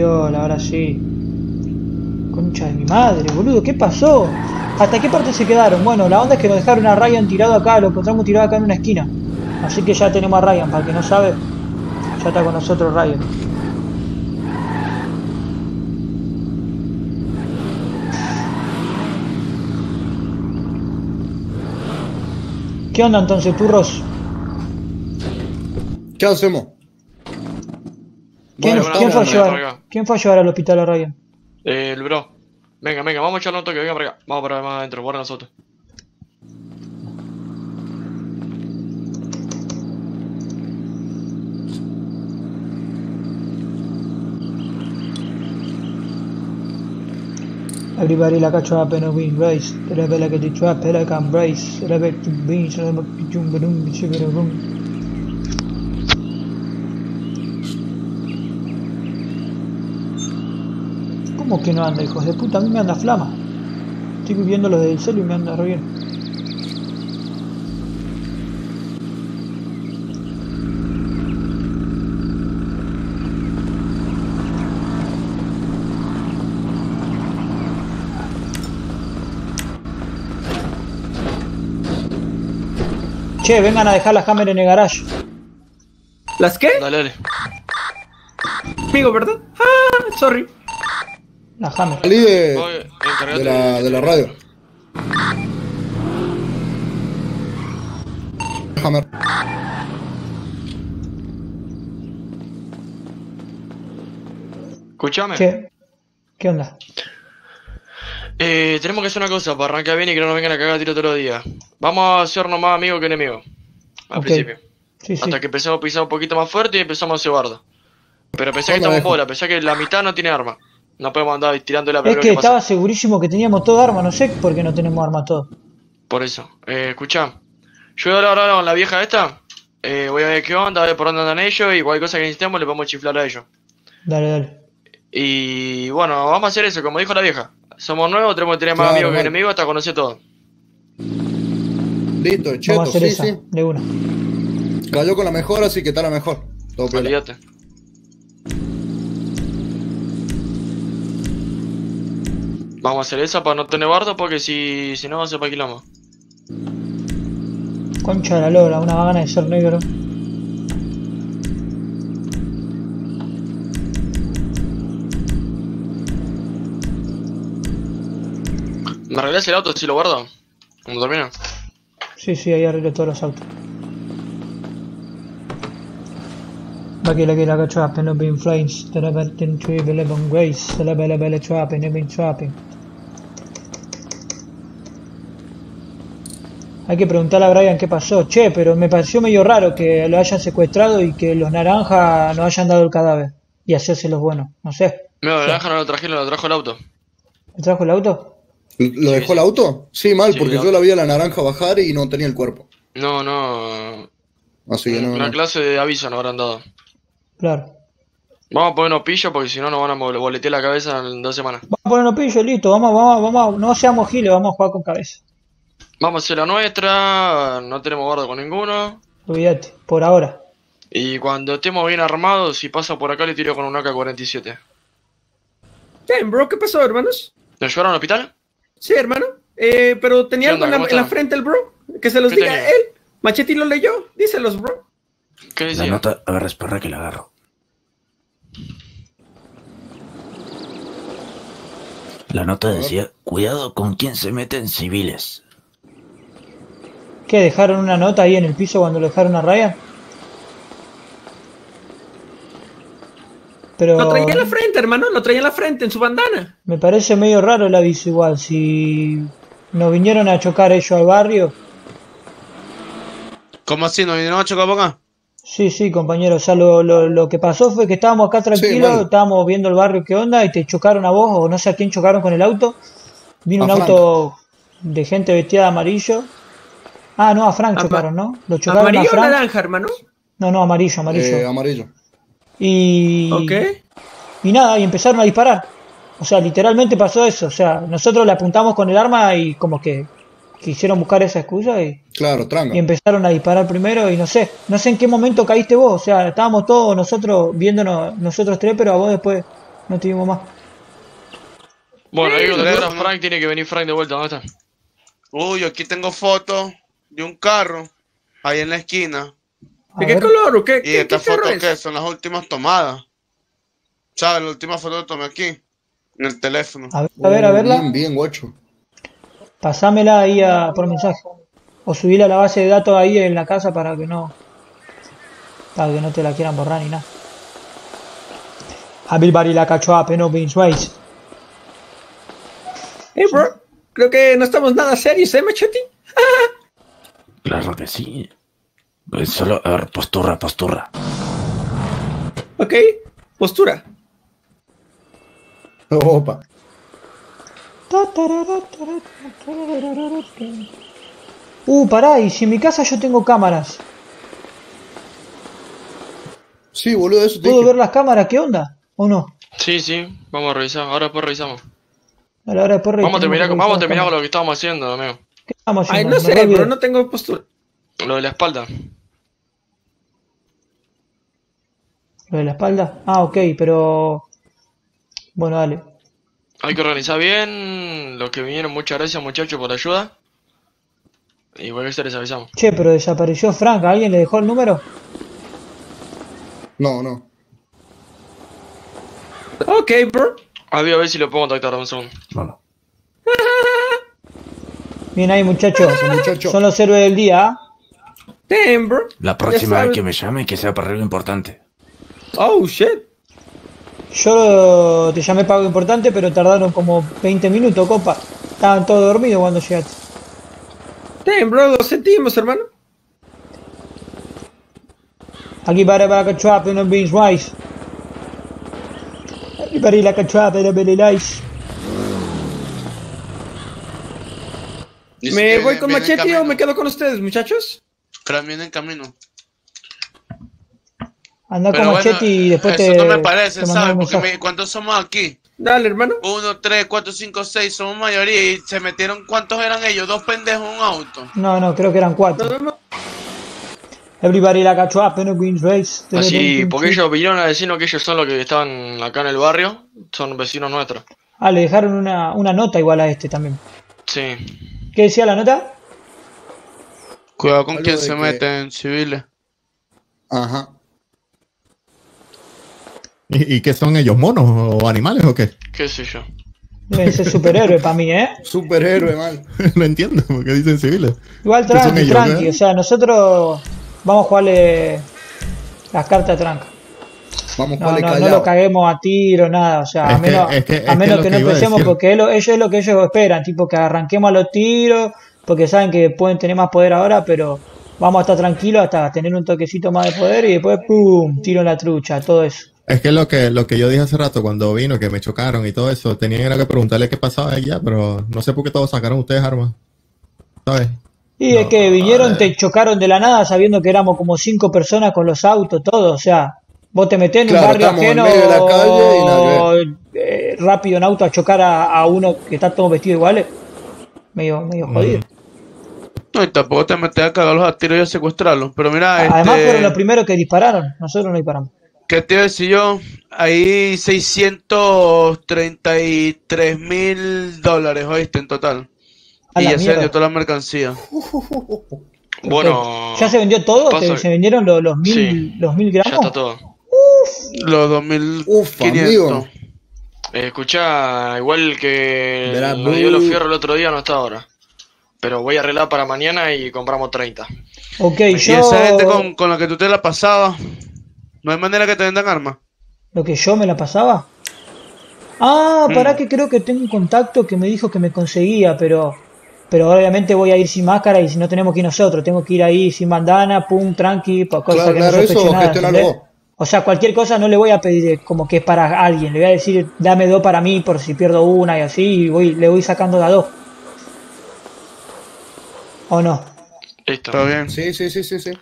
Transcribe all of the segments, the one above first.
Ahora sí. Concha de mi madre, boludo, ¿qué pasó? ¿Hasta qué parte se quedaron? Bueno, la onda es que nos dejaron a Ryan tirado acá, lo encontramos tirado acá en una esquina. Así que ya tenemos a Ryan, para el que no sabe, ya está con nosotros Ryan. ¿Qué onda entonces, turros? ¿Qué hacemos? ¿Quién, Bueno, quién fue a llevar. ¿Quién fue a llevar al hospital a Ryan? Eh, el bro. Venga, venga, vamos a echarle un toque, venga para acá. Vamos para más adentro, guarda nosotros. Everybody like a trap and a win race. A like a trap, like a embrace. Tell a to be, tell a jump, boom, sugar, boom. ¿Cómo que no anda, hijos de puta? A mí me anda flama. Estoy viviendo lo del celo y me anda re bien. Che, vengan a dejar la Hammer en el garage. ¿Las qué? Dale, dale. Amigo, ¿verdad? Ah, sorry. La Hammer. Salí de, Voy, encárgate de, la, de la radio. Hammer. Escuchame. Che, ¿qué onda? Eh, tenemos que hacer una cosa para arrancar bien y que no nos vengan a cagar tiro todos los días. Vamos a hacernos más amigos que enemigos. Al principio. Sí, sí. Hasta que empecemos a pisar un poquito más fuerte y empezamos a hacer bardo. Pero pensé que estamos bola, pensé que la mitad no tiene arma. No podemos andar tirando la Es que pasa. estaba segurísimo que teníamos todo arma, no sé por qué no tenemos arma todo. Por eso. Eh, escuchá. Yo voy a hablar ahora con la vieja esta. Eh, voy a ver qué onda, a ver por dónde andan ellos y cualquier cosa que necesitemos le podemos chiflar a ellos. Dale, dale. Y bueno, vamos a hacer eso, como dijo la vieja. Somos nuevos, tenemos que tener más Claro, amigos que enemigos hasta conocer todo. Listo, cheto, Vamos a hacer sí, esa, sí. de una. Cayó con la mejor, así que está la mejor. Todo piola. Olvídate. Vamos a hacer esa para no tener bardo porque si, si no va a ser para quilombo. Concha de la lora, una gana de ser negro. ¿Me arreglás el auto si lo guardo? Cuando termine. Sí, sí, ahí arreglo todos los autos. Lucky, lucky, like a trap and I've been flames. That I've been to eleven grace. That I've been been trapping, I've been trapping. Hay que preguntarle a Brian qué pasó. Che, pero me pareció medio raro que lo hayan secuestrado y que los naranjas no hayan dado el cadáver. Y hacerse los buenos. No sé. Mira, la naranja no lo trajeron, lo trajo el auto. ¿Me trajo el auto? ¿Lo dejó sí. el auto? Sí, mal, Sí, porque yo la vi a la naranja bajar y no tenía el cuerpo. No, no. Así que no. Una no. clase de aviso nos habrán dado. Claro. Vamos a ponernos pillos porque si no nos van a bol- boletear la cabeza en dos semanas. Vamos a ponernos pillo, listo. Vamos, vamos, vamos. No seamos giles, vamos a jugar con cabeza. Vamos a hacer la nuestra, no tenemos guarda con ninguno. Olvídate, por ahora. Y cuando estemos bien armados, si pasa por acá le tiro con un AK-47. Bien, bro, ¿qué pasó, hermanos? ¿Nos llevaron al hospital? Sí, hermano. Eh, pero tenía ¿Qué algo en la, ¿Cómo en la frente el bro. Que se los ¿Qué diga tenía? él. Machete lo leyó. Díselos, bro. ¿Qué La decía? nota, a ver, espera que la agarro. La nota decía, cuidado con quien se mete en civiles. ¿Qué? ¿Dejaron una nota ahí en el piso cuando lo dejaron a Ryan? Pero Lo traía en la frente, hermano. Lo traía en la frente, en su bandana. me parece medio raro el aviso igual. Si nos vinieron a chocar ellos al barrio. ¿Cómo así? ¿No vinieron a chocar por acá? Sí, sí, compañero. O sea, lo, lo, lo que pasó fue que estábamos acá tranquilos, estábamos viendo el barrio qué onda y te chocaron a vos o no sé a quién chocaron con el auto. Vino A un Frank. auto de gente vestida de amarillo. Ah, no, a Frank Ama- chocaron, ¿no? Lo chocaron a ¿Amarillo o naranja, hermano? No, no, amarillo, amarillo. Eh, amarillo. Y, Ok. y nada, y empezaron a disparar. O sea, literalmente pasó eso. O sea, nosotros le apuntamos con el arma y como que quisieron buscar esa excusa y, Claro, tranca. y empezaron a disparar primero y no sé, no sé en qué momento caíste vos. O sea, estábamos todos nosotros viéndonos nosotros tres, pero a vos después No tuvimos más. Bueno, ahí cuando teléfono. quiera Frank, tiene que venir Frank de vuelta. ¿Dónde está? Uy, aquí tengo fotos de un carro ahí en la esquina. A ¿De qué color o qué? Y ¿Qué, qué estas carro fotos es? que son las últimas tomadas. ¿Sabes? La última foto que tomé aquí. En el teléfono. A ver, a ver, a Uh, verla. Bien, bien, guacho. Pasámela ahí a- por mensaje. O subíla a la base de datos ahí en la casa para que no. Para que no te la quieran borrar ni nada. Everybody like a trap, no beans ways. Hey, bro. Creo que no estamos nada serios, ¿eh, Machete? Claro que sí. Solo, a ver, postura, postura. Ok. Postura. Opa. Uh, pará, y si en mi casa yo tengo cámaras. Sí, boludo, eso te ¿Puedo dije. ver las cámaras? ¿Qué onda? ¿O no? Sí, sí, vamos a revisar. Ahora después revisamos. A la hora después Vamos a terminar, con- vamos a terminar con lo que estábamos haciendo, amigo. Cámaras. ¿Qué estamos Ay, no sé, bro. No tengo postura. Lo de la espalda. ¿Lo de la espalda? Ah, ok, pero... Bueno, dale. Hay que organizar bien. Los que vinieron, muchas gracias, muchachos, por la ayuda. Y cualquier cosa les avisamos. Che, pero desapareció Frank. ¿Alguien le dejó el número? No, no. Ok, bro. Ah, voy a ver si lo puedo contactar, un segundo. Bueno, Bien ahí, muchachos. muchacho. Son los héroes del día, ¿ah? Damn, bro. la próxima vez que me llame, que sea para algo importante. Oh, shit. Yo te llamé para algo importante, pero tardaron como 20 minutos, copa. Estaban todos dormidos cuando llegaste. Damn, bro. Lo sentimos, hermano. Aquí para para que trap no beans wise. Everybody like a trap and a belly Dice ¿Me voy con Machete o me quedo con ustedes, muchachos? Creo viene en camino. Anda Pero con bueno, machete y después eso te. no me parece, ¿sabes? Porque me- ¿cuántos somos aquí? Dale, hermano. Uno, tres, cuatro, cinco, seis, somos mayoría y se metieron, ¿cuántos eran ellos? Dos pendejos en un auto. No, no, creo que eran cuatro. Everybody like a trap and a beans race. Así, porque ellos vinieron a decirnos que ellos son los que estaban acá en el barrio. Son vecinos nuestros. Ah, le dejaron una, una nota igual a este también. Sí. ¿Qué decía la nota? Cuidado con quien se que- mete en civiles. Ajá. ¿Y, y qué son ellos? ¿Monos o animales o qué? ¿Qué sé yo? Ser superhéroe para mí, ¿eh? Superhéroe, mal. no entiendo por qué dicen civiles. Igual ¿Qué son tranqui, ellos, tranqui. eh? O sea, nosotros vamos a jugarle las cartas tranca. Vamos, No, no, lo caguemos a tiro, nada. O sea, a que- menos, es que- es a que menos lo que, que no empecemos porque es lo- ellos es lo que ellos esperan. Tipo que arranquemos a los tiros, porque saben que pueden tener más poder ahora, pero vamos a estar tranquilos hasta tener un toquecito más de poder y después, ¡pum! Tiro en la trucha, todo eso. Es que lo que lo que yo dije hace rato cuando vino, que me chocaron y todo eso, tenían era que preguntarle qué pasaba ya, pero no sé por qué todos sacaron ustedes armas. ¿Sabes? Y es que vinieron, te chocaron de la nada sabiendo que éramos como cinco personas con los autos, todo. O sea, vos te metés en Claro, un barrio estamos en ajeno medio de la calle y nada eh, rápido en auto a chocar a, a uno que está todo vestido iguales. Medio, medio Mm. jodido. No, y tampoco te metes a cagarlos a tiro y a secuestrarlos. Pero mira, Además este, fueron los primeros que dispararon, nosotros no disparamos. ¿qué te iba a decir yo? Hay 633 mil dólares, ¿oíste? En total. A y ya se mierda. vendió toda la mercancía. Bueno. ¿Ya se vendió todo? ¿Te- pasa- ¿Se vendieron los, los mil, Sí. los mil Ya gramos? está todo. Los 2500. Uf, amigo. Eh, escuchá, igual que Verá, nos dio los fierros el otro día, no está ahora. Pero voy a arreglar para mañana y compramos 30. Ok, Y yo... esa gente con, con la que tú te la pasabas, no hay manera que te vendan armas. ¿Lo que yo me la pasaba? Ah, Mm. pará que creo que tengo un contacto que me dijo que me conseguía, pero pero obviamente voy a ir sin máscara y si no tenemos que ir nosotros, tengo que ir ahí sin bandana, pum, tranqui, por cosas Claro, que claro, no eso nada. O sea, cualquier cosa no le voy a pedir eh, como que es para alguien, le voy a decir, dame dos para mí por si pierdo una y así, y voy, le voy sacando de a dos. ¿O no? Listo. Está bien. Sí, sí, sí, sí, sí.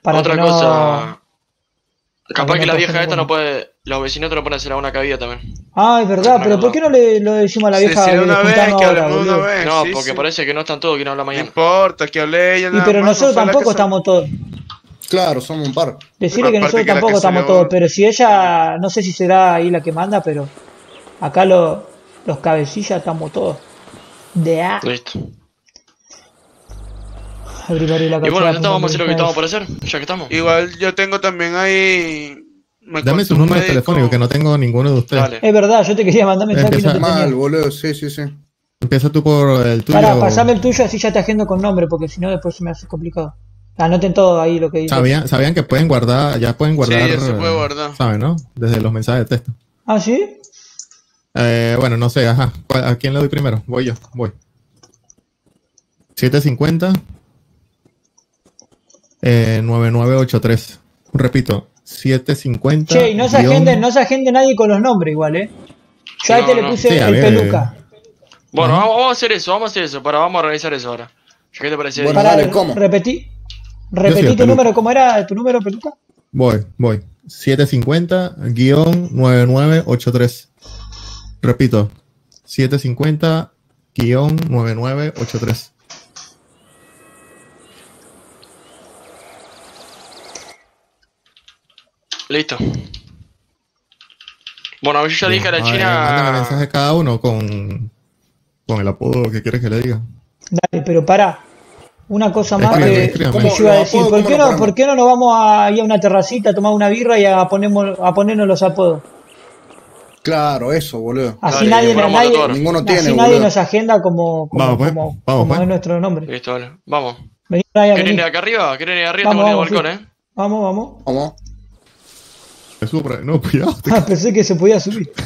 Para Otra que no- cosa. Capaz que que no la vieja esta no puede. Los vecinos no pueden hacer a una cabida también. Ah, es verdad, No, pero no, ¿por qué no le lo decimos a la vieja sí, una vez, que ahora, una. No, sí, porque sí. parece que no están todos, hablar No mañana. importa, que hable ella. Y pero nosotros no la tampoco que estamos todos. Claro, somos un par. Decirle que nosotros que tampoco que estamos todos, pero si ella, no sé si será ahí la que manda, pero Acá lo- los cabecillas estamos todos. De A. Listo. Abrir, abrir la Y bueno, ya estamos, vamos a hacer lo que estamos por hacer, ya que estamos. Igual yo tengo también ahí. me Dame sus números telefónicos, que no tengo ninguno de ustedes. Dale. Es verdad, yo te quería mandar mensaje no Empieza te Mal, tenía. boludo, sí, sí, sí. Empieza tú por el tuyo. Para, pasame el tuyo así ya te agendo con nombre, porque si no después se me hace complicado. Anoten todo ahí lo que dice. Sabían, sabían que pueden guardar, ya pueden guardar. ya se puede eh, guardar. Saben, ¿no? Desde los mensajes de texto. Ah, ¿sí? Eh, bueno, no sé, ajá. ¿Cuál- ¿A quién le doy primero? Voy yo, voy. 750 eh, 9983. Repito, 750. Che, y no se guión- agende, no se agende nadie con los nombres igual, ¿eh? Yo ahí No, te le no. puse Sí, el ver, peluca. Bueno, vamos, vamos a hacer eso, vamos a hacer eso, para, vamos a organizar eso ahora. ¿Qué te parece? Bueno, ¿cómo? repetí. Repetí tu peluca. número, ¿cómo era tu número, peluca? Voy, voy. 750 guion 9983. Repito, 750 guion 9983. Listo. Bueno, yo ya dije a la a ver, Mándame China. mensaje cada uno con, con el apodo que quieres que le diga. Dale, pero para. Una cosa más que, yo iba a ¿Cómo- decir. ¿Por qué, no, ¿Por qué no nos vamos a ir a una terracita a tomar una birra y a, ponemos, a ponernos los apodos? Claro, eso, boludo. Así Dale, nadie, nadie. Ninguno así tiene, nadie boludo. nos agenda como, como, Vamos, pues. como, Vamos, como pues. es nuestro nombre. Listo, vale. Vamos. Vení, Brian, ¿Quieren vení. ir acá arriba? ¿Quieren ir arriba? Vamos, Estamos en el vamos, balcón, sí. ¿eh? Vamos, vamos. Sufre. No, cuidado. Ah, pensé que se podía subir.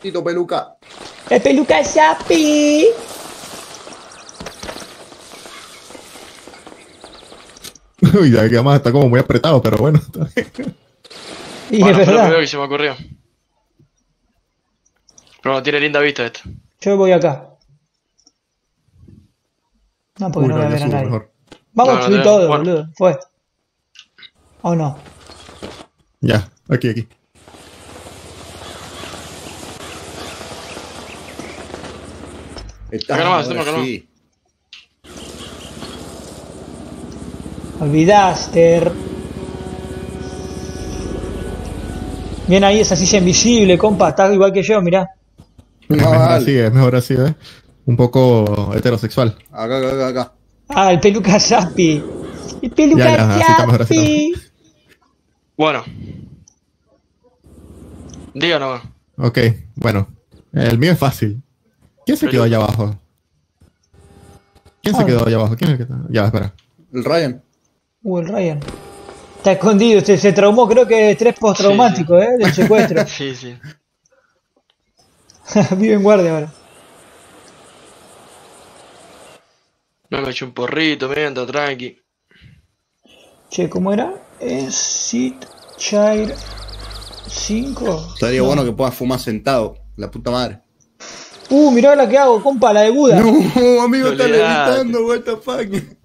Tito Peluca. ¡El peluca Chapi! Uy, ya que además está como muy apretado, pero bueno. Y Bueno, es verdad. que se me ocurrió. Pero tiene linda vista esto. Yo voy acá. No, porque Uy, no voy a no, ver a nadie. mejor. Vamos No, a no subir tenemos- todo, bueno. boludo. Fue. ¿O no? Ya, aquí, aquí. Está, Acá nomás, acá nomás. sí. Olvidaste. Bien ahí esa silla invisible, compa. Está igual que yo, mirá. No, mejor vale. así, es mejor así, ¿eh? Un poco heterosexual. Acá, acá, acá, acá. Ah, el peluca Chapi. El peluca Ya, ya, así está mejor, así Chapi. Bueno. Diga nomás. Ok, bueno. El mío es fácil. ¿Quién se Pero- quedó allá abajo? ¿Quién se Ah. quedó allá abajo? ¿Quién es el que está? Ya, espera. El Ryan. Uh, el Ryan. Está escondido, se, se traumó, creo que estrés postraumático, ¿eh? Del secuestro. Sí, sí. Vive en guardia ahora. No me eché un porrito, mientras, tranqui. Che, ¿cómo era? Es Sit Chair 5. Estaría bueno que puedas fumar sentado. La puta madre. Uh, mirá la que hago, compa, la de Buda. No, amigo, está levitando, what the fuck.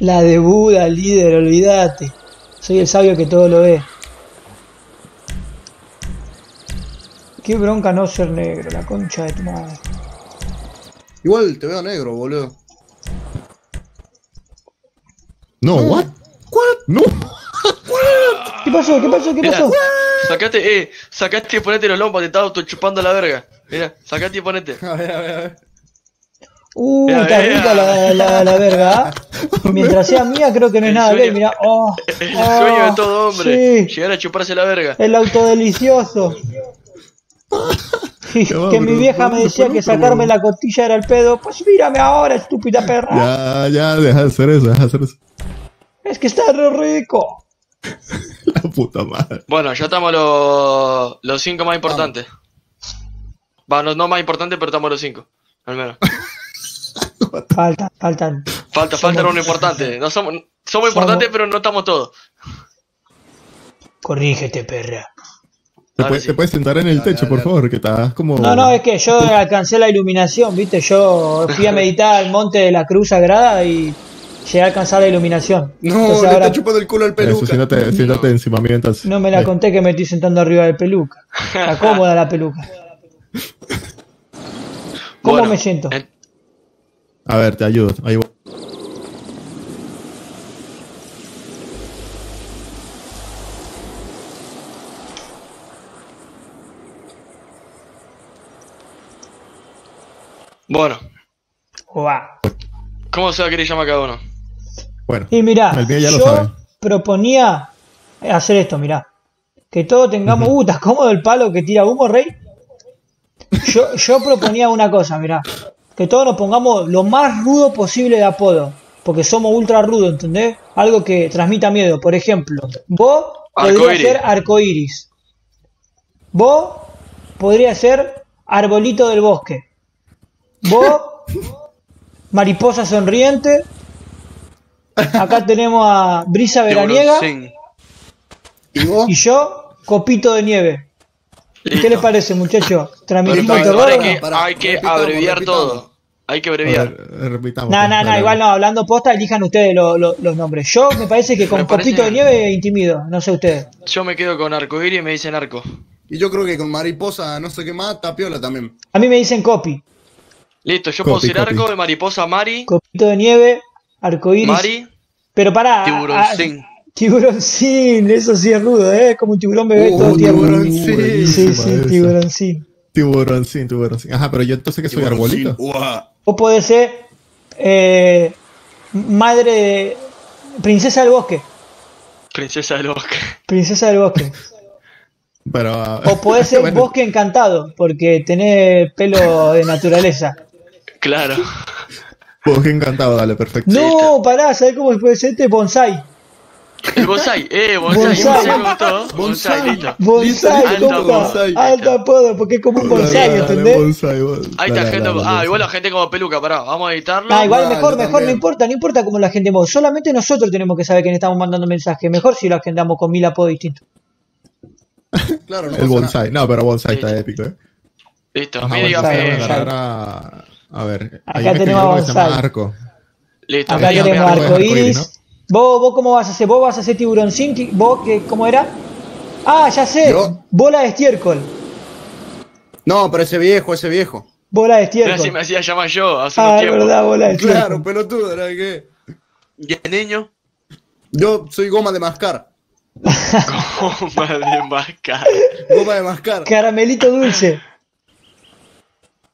La de Buda, líder, olvídate. Soy el sabio que todo lo ve. Qué bronca no ser negro, la concha de tu madre. Igual te veo negro, boludo. No, what? What? No. ¿Qué pasó? ¿Qué pasó? ¿Qué Mira, pasó? sacaste, eh, sacaste y ponete los lombos, te estaba chupando la verga. Mira, sacaste y ponete. A ver, a ver, a ver. Uh, Mira, está mira. rica la, la, la verga. ¿ah? Mientras sea mía, creo que no es El nada sueño- gay. Mirá, oh, El oh, sueño de todo hombre, Sí, llegar a chuparse la verga. el auto delicioso. Y Ya va, que mi vieja me decía que sacarme la costilla era el pedo. Pues mírame ahora, estúpida perra. Ya, ya, deja de hacer eso, deja de hacer eso. Es que está re rico. La puta madre. Bueno, ya estamos los, los cinco más importantes. Va, no, no más importantes, pero estamos los cinco. Al menos. Faltan, faltan. Falta, falta uno importante. No somos, somos importantes, pero no estamos todos. Corrígete, perra. ¿Te, puedes, sí. te puedes sentar en el Dale, techo, dale, por dale. favor? Que estás como. No, no, es que yo alcancé la iluminación, ¿viste? Yo fui a meditar al monte de la Cruz Sagrada y llegué a alcanzar la iluminación. No, Entonces le ahora está chupando el culo al Eso, peluca. siéntate, siéntate encima mío entonces. no me la Ahí. conté que me estoy sentando arriba del peluca. Está cómoda la peluca. ¿Cómo Bueno, me siento? en- a ver, te ayudo. Ahí voy. Bueno. ¿Cómo se va a querer llamar cada uno? Bueno. Y mirá, yo lo proponía hacer esto, mirá. Que todos tengamos. Uh, ¿estás cómodo el palo que tira humo, Rey? Yo, yo proponía una cosa, mirá. Que todos nos pongamos lo más rudo posible de apodo. Porque somos ultra rudos, ¿entendés? Algo que transmita miedo. Por ejemplo, vos podrías Arcoíris. ser arcoiris. Vos podría ser arbolito del bosque. Vos, mariposa sonriente. Acá tenemos a brisa veraniega. ¿Y vos? Y yo, copito de nieve. ¿Qué les parece, muchachos? ¿Transmitimos terror hay que, hay abreviar repitamos. todo. Hay que a abreviar. ver, repitamos. No, pues, no, no, igual no, hablando posta, elijan ustedes lo- lo- los nombres. Yo me parece que con parece- copito de nieve intimido, no sé ustedes. Yo me quedo con arcoíris y me dicen arco. Y yo creo que con mariposa, no sé qué más, tapiola también. A mí me dicen copi. Listo, yo puedo Copy, decir copy. arco de mariposa Mari. Copito de nieve, arcoíris. Mari, Pero pará. Tiburoncín. ah, tiburoncín, eso sí es rudo, ¿eh? Como un tiburón bebé Uh, todo tierno. tiburoncín. Sí, sí, tiburoncín. Tiburoncín, tiburoncín. Ajá, pero yo entonces que soy arbolito. Uah. Vos podés ser eh, madre de. Princesa del bosque. princesa del bosque. Princesa del bosque. Pero. O podés ser bueno, bosque encantado, porque tenés pelo de naturaleza. Claro. Bosque encantado, dale, perfecto. No, pará, ¿sabés cómo puede ser este bonsai? El bonsai, eh, bonsai, Bonsai. bonsai, me gustó. Bonsai, listo. Bonsai, alto compa. bonsai. Alto apodo, porque es como un bonsai, dale, ¿entendés? bonsai, bonsai. Ahí Dale, está gente. dale, Ah, igual la gente como peluca, pará. Vamos a editarlo. Ah, igual Dale, mejor, mejor, no importa, no importa cómo la gente vos. Solamente nosotros tenemos que saber quién estamos mandando mensajes. Mejor si lo agendamos con mil apodos distintos. Claro, no El bonsai. No, pero bonsai está épico, ¿eh? Listo, a dígame. vamos a a... A ver, Acá tenemos llama bonsai. Listo, Acá a tenemos arco. arco. ¿Vos, ¿Vos cómo vas a hacer? ¿Vos vas a hacer tiburoncín? Ti- ¿Vos qué, cómo era? Ah, ya sé. Yo. Bola de estiércol. No, pero ese viejo, ese viejo. Bola de Mira si me estiércol. hacía llamar yo hace un Ah, es tiempo. verdad, bola de estiércol. Claro, pelotudo, ¿era qué? ¿Y el niño? Yo soy goma de mascar. Goma de mascar. Goma de mascar. Caramelito dulce.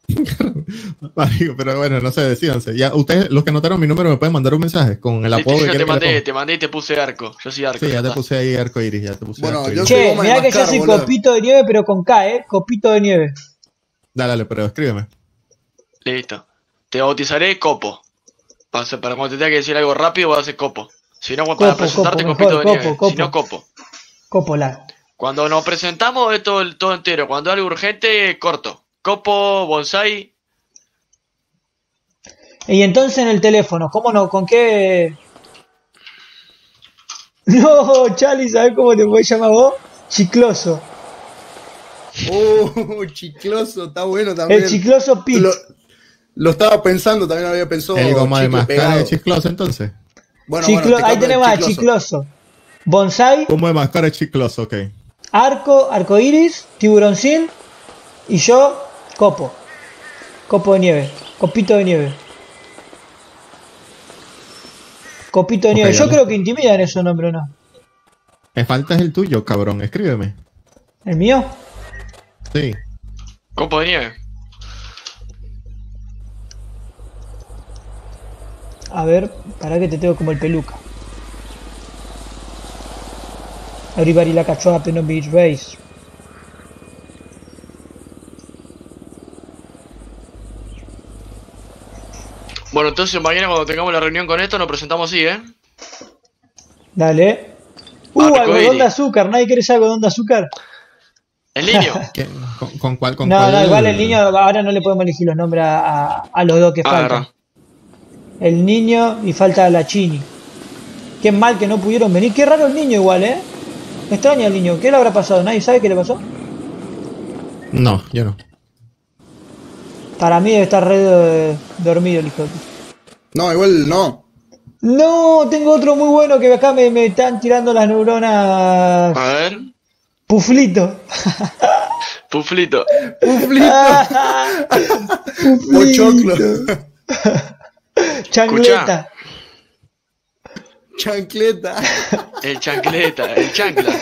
Marico, pero bueno, no sé, decídanse. Ya, ustedes, los que anotaron mi número, me pueden mandar un mensaje con el apodo yo que ya te mandé, te mandé y te puse arco. Yo soy arco. Sí, ya te puse ahí arco iris, ya te puse Bueno, arco iris. Che, mirá que yo soy boludo. copito de nieve, pero con K, ¿eh? Copito de nieve. Dale, dale, pero escríbeme. Listo. Te bautizaré Copo. Para, para cuando te tenga que decir algo rápido, vas a hacer Copo. Si no, para Copo, presentarte, Copo, Copito mejor, de nieve. Copo, Si no, Copo. Copolar. Cuando nos presentamos es todo, el- todo entero. Cuando algo urgente, corto. Copo, bonsai. Y entonces en el teléfono, ¿cómo no? ¿Con qué? No, Charlie, ¿sabes cómo te puedes llamar vos? Chicloso. Oh, chicloso, está bueno también. El chicloso Pete. Lo, lo estaba pensando, también había pensado. el goma de chicle mascar pegado. es chicloso, entonces. Bueno, Chiclo- bueno, te ahí tenemos a chicloso. Bonsai, Como de mascar es chicloso, ok. arco, arcoiris, tiburoncín y yo, copo. Copo de nieve. Copito de nieve. Copito de nieve. Yo dale. creo que intimidan esos nombres, ¿no? Me falta es el tuyo, cabrón. Escríbeme. ¿El mío? Sí. Copo de nieve. A ver, para que te tengo como el peluca. Everybody like a trap in a beach race. Bueno, entonces mañana cuando tengamos la reunión con esto nos presentamos así, ¿eh? Dale. Uh, Arcoíris. algodón de azúcar. ¿Nadie quiere ese algodón de azúcar? El niño. ¿Con, con cuál? Con No, cuál? no, igual el niño, ahora no le podemos elegir los nombres a, a- a los dos que Ah, faltan. El niño y falta la chini. Qué mal que no pudieron venir. Qué raro el niño igual, ¿eh? Me extraña el niño. ¿Qué le habrá pasado? ¿Nadie sabe qué le pasó? No, yo no. Para mí debe estar re dormido el hijo de puta. No, igual no. No, tengo otro muy bueno que acá me, me están tirando las neuronas. A ver. Puflito. Puflito. Pochoclo. Changleta. Chancleta. El chancleta. El chancla.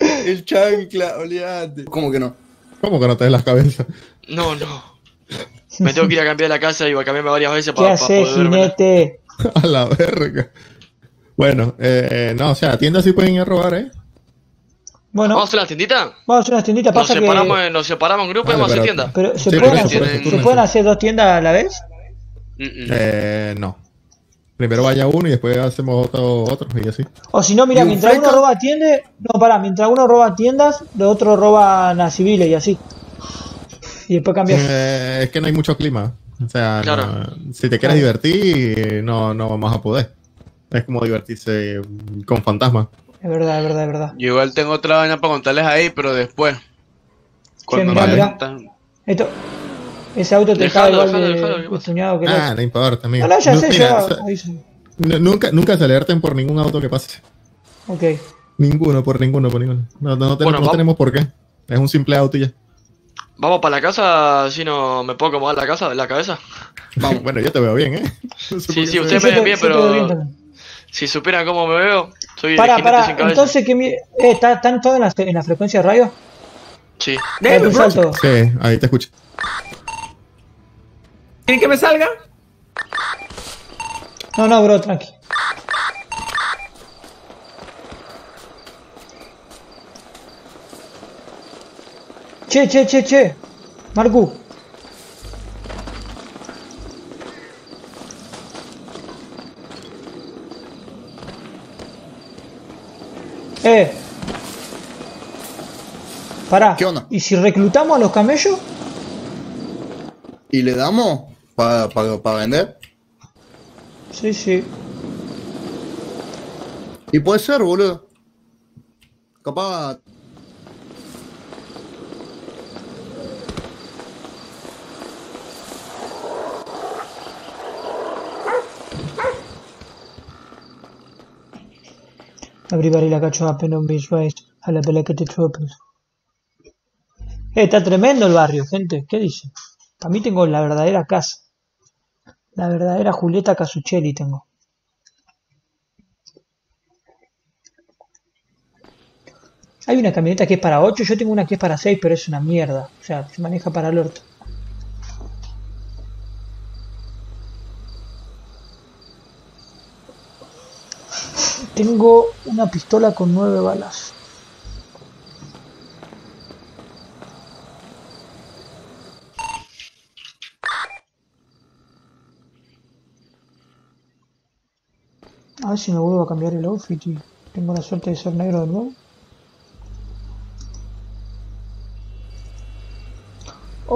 El chancla, olvídate. ¿Cómo que no? ¿Cómo que no te des las cabezas? No, no. Me tengo que ir a cambiar la casa y voy a cambiarme varias veces ¿Qué para, haces, poder jinete? A la verga. Bueno, eh, no, o sea, tiendas sí pueden ir a robar, ¿eh? Bueno, ¿Vamos a hacer la tiendita? vamos a hacer unas tienditas. Nos Pasa separamos, que. en- nos separamos en grupos y vamos a hacer pero- tienda. Pero, ¿se, Sí, pueden hacer, por eso, ¿se por pueden eso. hacer dos tiendas a la vez? Mm, mm. Eh, no. Primero vaya uno y después hacemos otro, otro y así. O si no, mira, ¿Y un mientras uno roba tiendas. No, pará, mientras uno roba tiendas, los otros roban a civiles y así. Y después cambias. Eh, es que no hay mucho clima. O sea, Claro. no- si te quieres divertir, no, no vamos a poder. Es como divertirse con fantasmas. Es verdad, es verdad, es verdad. Yo igual tengo otra vaina para contarles ahí, pero después. Cuando me mirá. metan- Esto. Ese auto te Dejalo, está igual dejalo, de, tuñado que Ah, no importa, amigo. No, no, ya sé, mira, yo nunca, nunca se alerten por ningún auto que pase. Ok. Ninguno, por ninguno, por ninguno. No, no, no Bueno, no tenemos por qué. Es un simple auto y ya. Vamos para la casa, si no me puedo acomodar la casa, la cabeza. Vamos. Bueno, yo te veo bien, ¿eh? No Sí, sí, qué usted me- te- bien, pero- bien. Si supieran cómo me veo, soy Pará, jinete pará, sin cabeza. entonces que mi... eh, ¿está- ¿están todos en la, en la frecuencia de radio? Sí. Un salto. Sí, ahí te escucho. ¿Quieren que me salga? No, no, bro, tranqui. Che, che, che, che. Marcu. Eh. Pará. ¿Qué onda? ¿Y si reclutamos a los camellos? ¿Y le damos para vender? Sí, sí. Y puede ser, boludo. Capaz. Everybody like a on beach raised a la pelea que te tropas. Eh, está tremendo el barrio, gente. ¿Qué dice? Para mí tengo la verdadera casa. La verdadera Julieta Casuccelli tengo. Hay una camioneta que es para 8, yo tengo una que es para 6, pero es una mierda. O sea, se maneja para el orto. Tengo una pistola con 9 balas. A ver si me vuelvo a cambiar el outfit y tengo la suerte de ser negro de nuevo.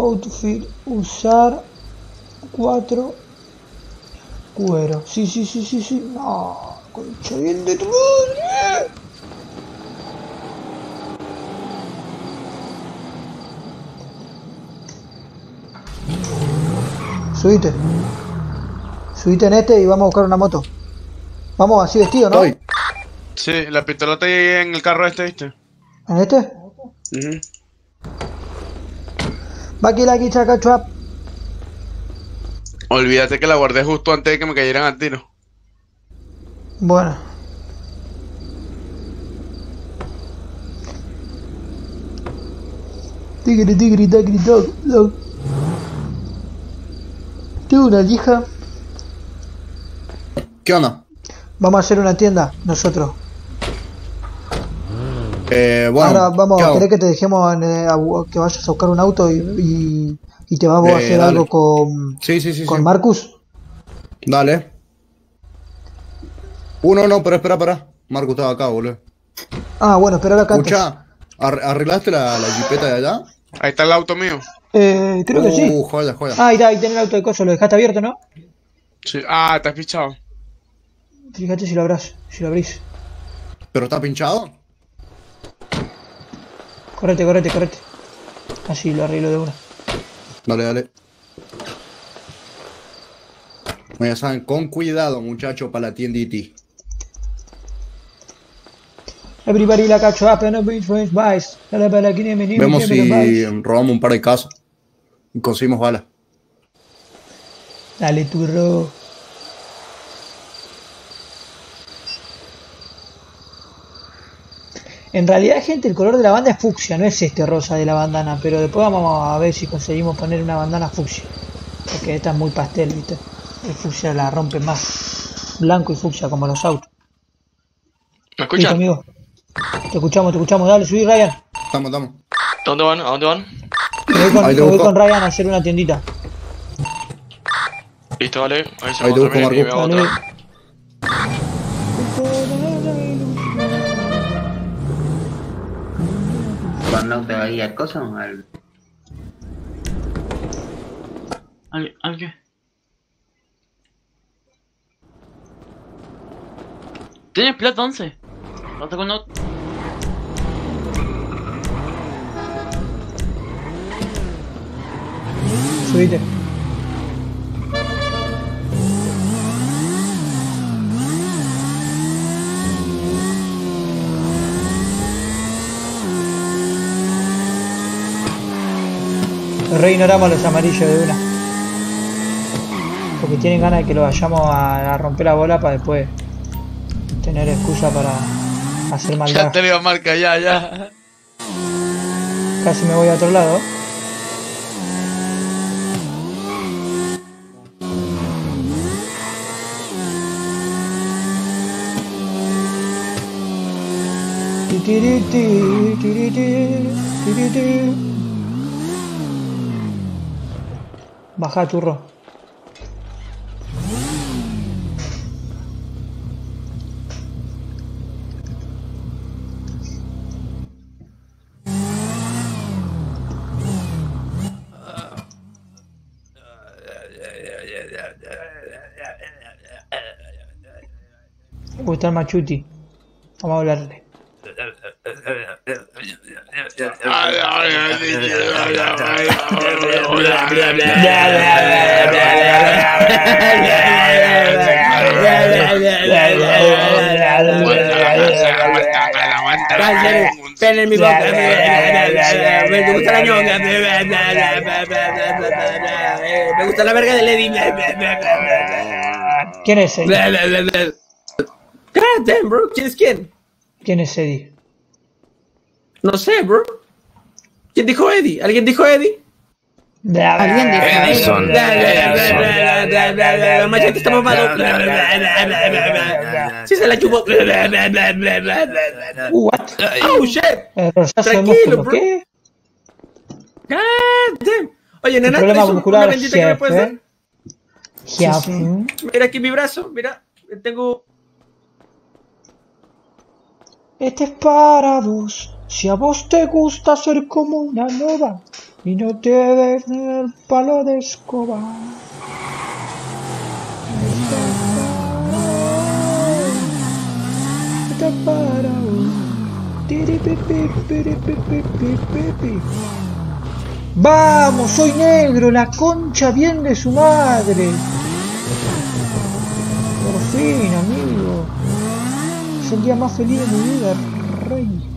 Outfit, usar 4 cuero. Sí, sí, sí, sí, sí. No, concha bien de tu madre. Subite. Subite en este y vamos a buscar una moto. Vamos así vestido, ¿no? Estoy. Sí, la pistola está ahí en el carro este, ¿viste? ¿En este? Va aquí la trap. Olvídate que la guardé justo antes de que me cayeran al tiro. Bueno. Tigri, tigri, tigri, dog, dog. Tengo una lija. ¿Qué onda? Vamos a hacer una tienda, nosotros. Eh, bueno. Ahora vamos. ¿querés que te dejemos en, eh, a que vayas a buscar un auto y, y, y te vamos a Eh, hacer dale. algo con, Sí, sí, sí. con. Marcus? Dale. Uno, no, pero espera, espera. Marco estaba acá, boludo. Ah, bueno, esperar acá. Escucha, ¿ar- ¿arreglaste la, la jipeta de allá? Ahí está el auto mío. Eh, creo que sí. Uh, joya, joya. Ah, ahí está, ahí tenés el auto de coso, lo dejaste abierto, ¿no? Sí. Ah, estás fichado. Fíjate si lo abrás, si lo abrís. ¿Pero está pinchado? Correte, correte, correte. Así lo arreglo de una. Dale, dale. Bueno, ya saben, con cuidado, muchachos, para la tienditi. Everybody like a trap and a beach vice. Dale, dale, aquí, ni me, ni me, Vemos ni me, ni me, si robamos un par de casas y conseguimos balas. Dale, turro. En realidad, gente, el color de la banda es fucsia, no es este rosa de la bandana, pero después vamos a ver si conseguimos poner una bandana fucsia. Porque esta es muy pastel, ¿viste? El fucsia la rompe más. Blanco y fucsia como los autos. ¿Me amigo. Te escuchamos, te escuchamos. Dale, subí, Ryan. Estamos, estamos. ¿A dónde van? ¿A dónde van? Me voy con, Ahí te me voy busco. con Ryan a hacer una tiendita. Listo, vale. Ahí se Ahí va te busco, terminar y me Marco. hago Dale. otra. Cuando te vaya al coso, al... ¿Al, al qué? ¿Tienes plata 11? No tengo no. Subite. Reignoramos los amarillos de una. Porque tienen ganas de que lo vayamos a, a romper la bola para después tener excusa para hacer Ya maldad. te digo marca, ya, ya. Casi me voy a otro lado. Baja, churro. Está el machuti. Vamos a hablarle. Pene en mi boca. Me gusta la ñonga. Me gusta la verga de Lady. ¿Quién es Eddie? God damn, bro. ¿Quién es quién? ¿Quién es Eddie? No sé, bro. ¿Quién dijo Eddie? ¿Alguien dijo Eddie? Alguien Edison. Machete está mamado. Sí se la chupó. What? Oh, shit. Tranquilo, bro. ¿Qué? God damn. Oye, nena, ¿tienes una bendita que me puedes dar? Mira aquí mi brazo, mira. Tengo. Este es para vos. Si a vos te gusta ser como una loba y no te en el palo de escoba. Este es para vos. Vamos, soy negro, la concha bien de su madre. Por fin, amigo. Es el día más feliz de mi vida, rey.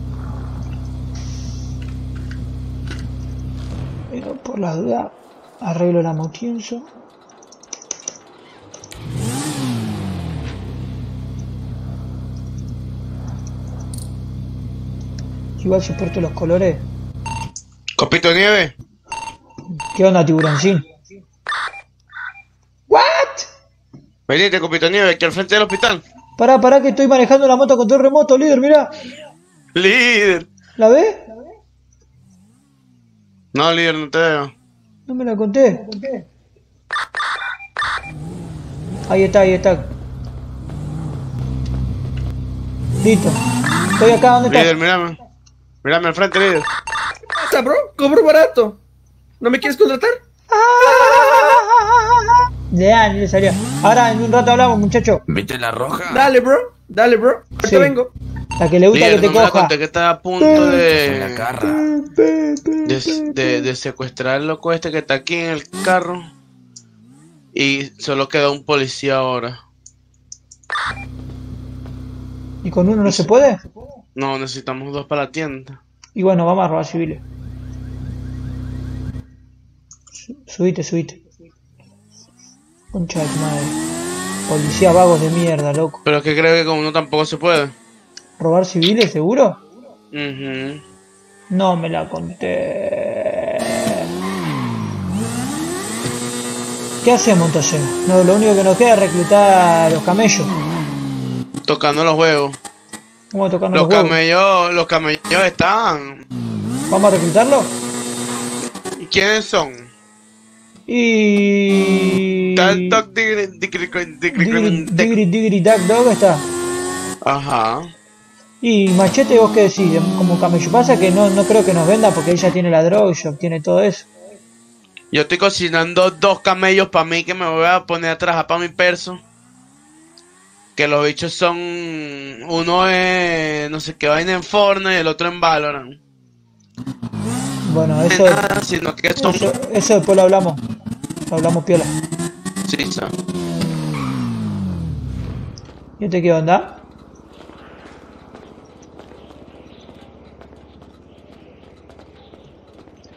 Pero por la duda, arreglo la motienzo. Igual si porto los colores. Copito nieve. ¿Qué onda, tiburoncín? ¿What? Venite, copito nieve, aquí al frente del hospital. Pará, pará que estoy manejando la moto con todo remoto, líder, mirá. Líder. ¿La ves? No, líder, no te veo. No me la conté. Ahí está, ahí está. Listo. Estoy acá, ¿dónde Líder, estás? mírame. Mírame al frente, líder. ¿Qué pasa, bro? Cobro barato. ¿No me quieres contratar? Le dan, le salió. Ahora en un rato hablamos, muchacho. ¿Viste la roja? Dale, bro. Dale, bro. Ahorita Sí. vengo. La que le gusta Líder, que no te me la coja. conté que está a punto de, carra. de, de, de secuestrar al loco este que está aquí en el carro. Y solo queda un policía ahora. ¿Y con uno no se puede? No, necesitamos dos para la tienda. Y bueno, vamos a robar civiles. Su- Subite, subite. Concha de madre. Policía vagos de mierda, loco. Pero es que creo que con uno tampoco se puede. ¿Robar civiles, seguro? No me la conté. ¿Qué hacemos entonces? No, lo único que nos queda es reclutar a los camellos. Tocando los huevos. Vamos a tocarnos Los los huevos. camellos, los camellos están. ¿Vamos a reclutarlo? ¿Y quiénes son? Y... Tal toc digri- digri- digri- Digri, digri- duck, dog está. Ajá. Y Machete, ¿vos qué decís? Como camello. Pasa que no, no creo que nos venda porque ella tiene la droga y obtiene todo eso. Yo estoy cocinando dos camellos para mí que me voy a poner a trabajar para mi perso. Que los bichos son. Uno es. No sé qué vaina en Fortnite y el otro en Valorant. Bueno, eso, Nada, sino que son. eso, eso después lo hablamos. Lo hablamos piola. Sí, son. ¿Y este qué onda?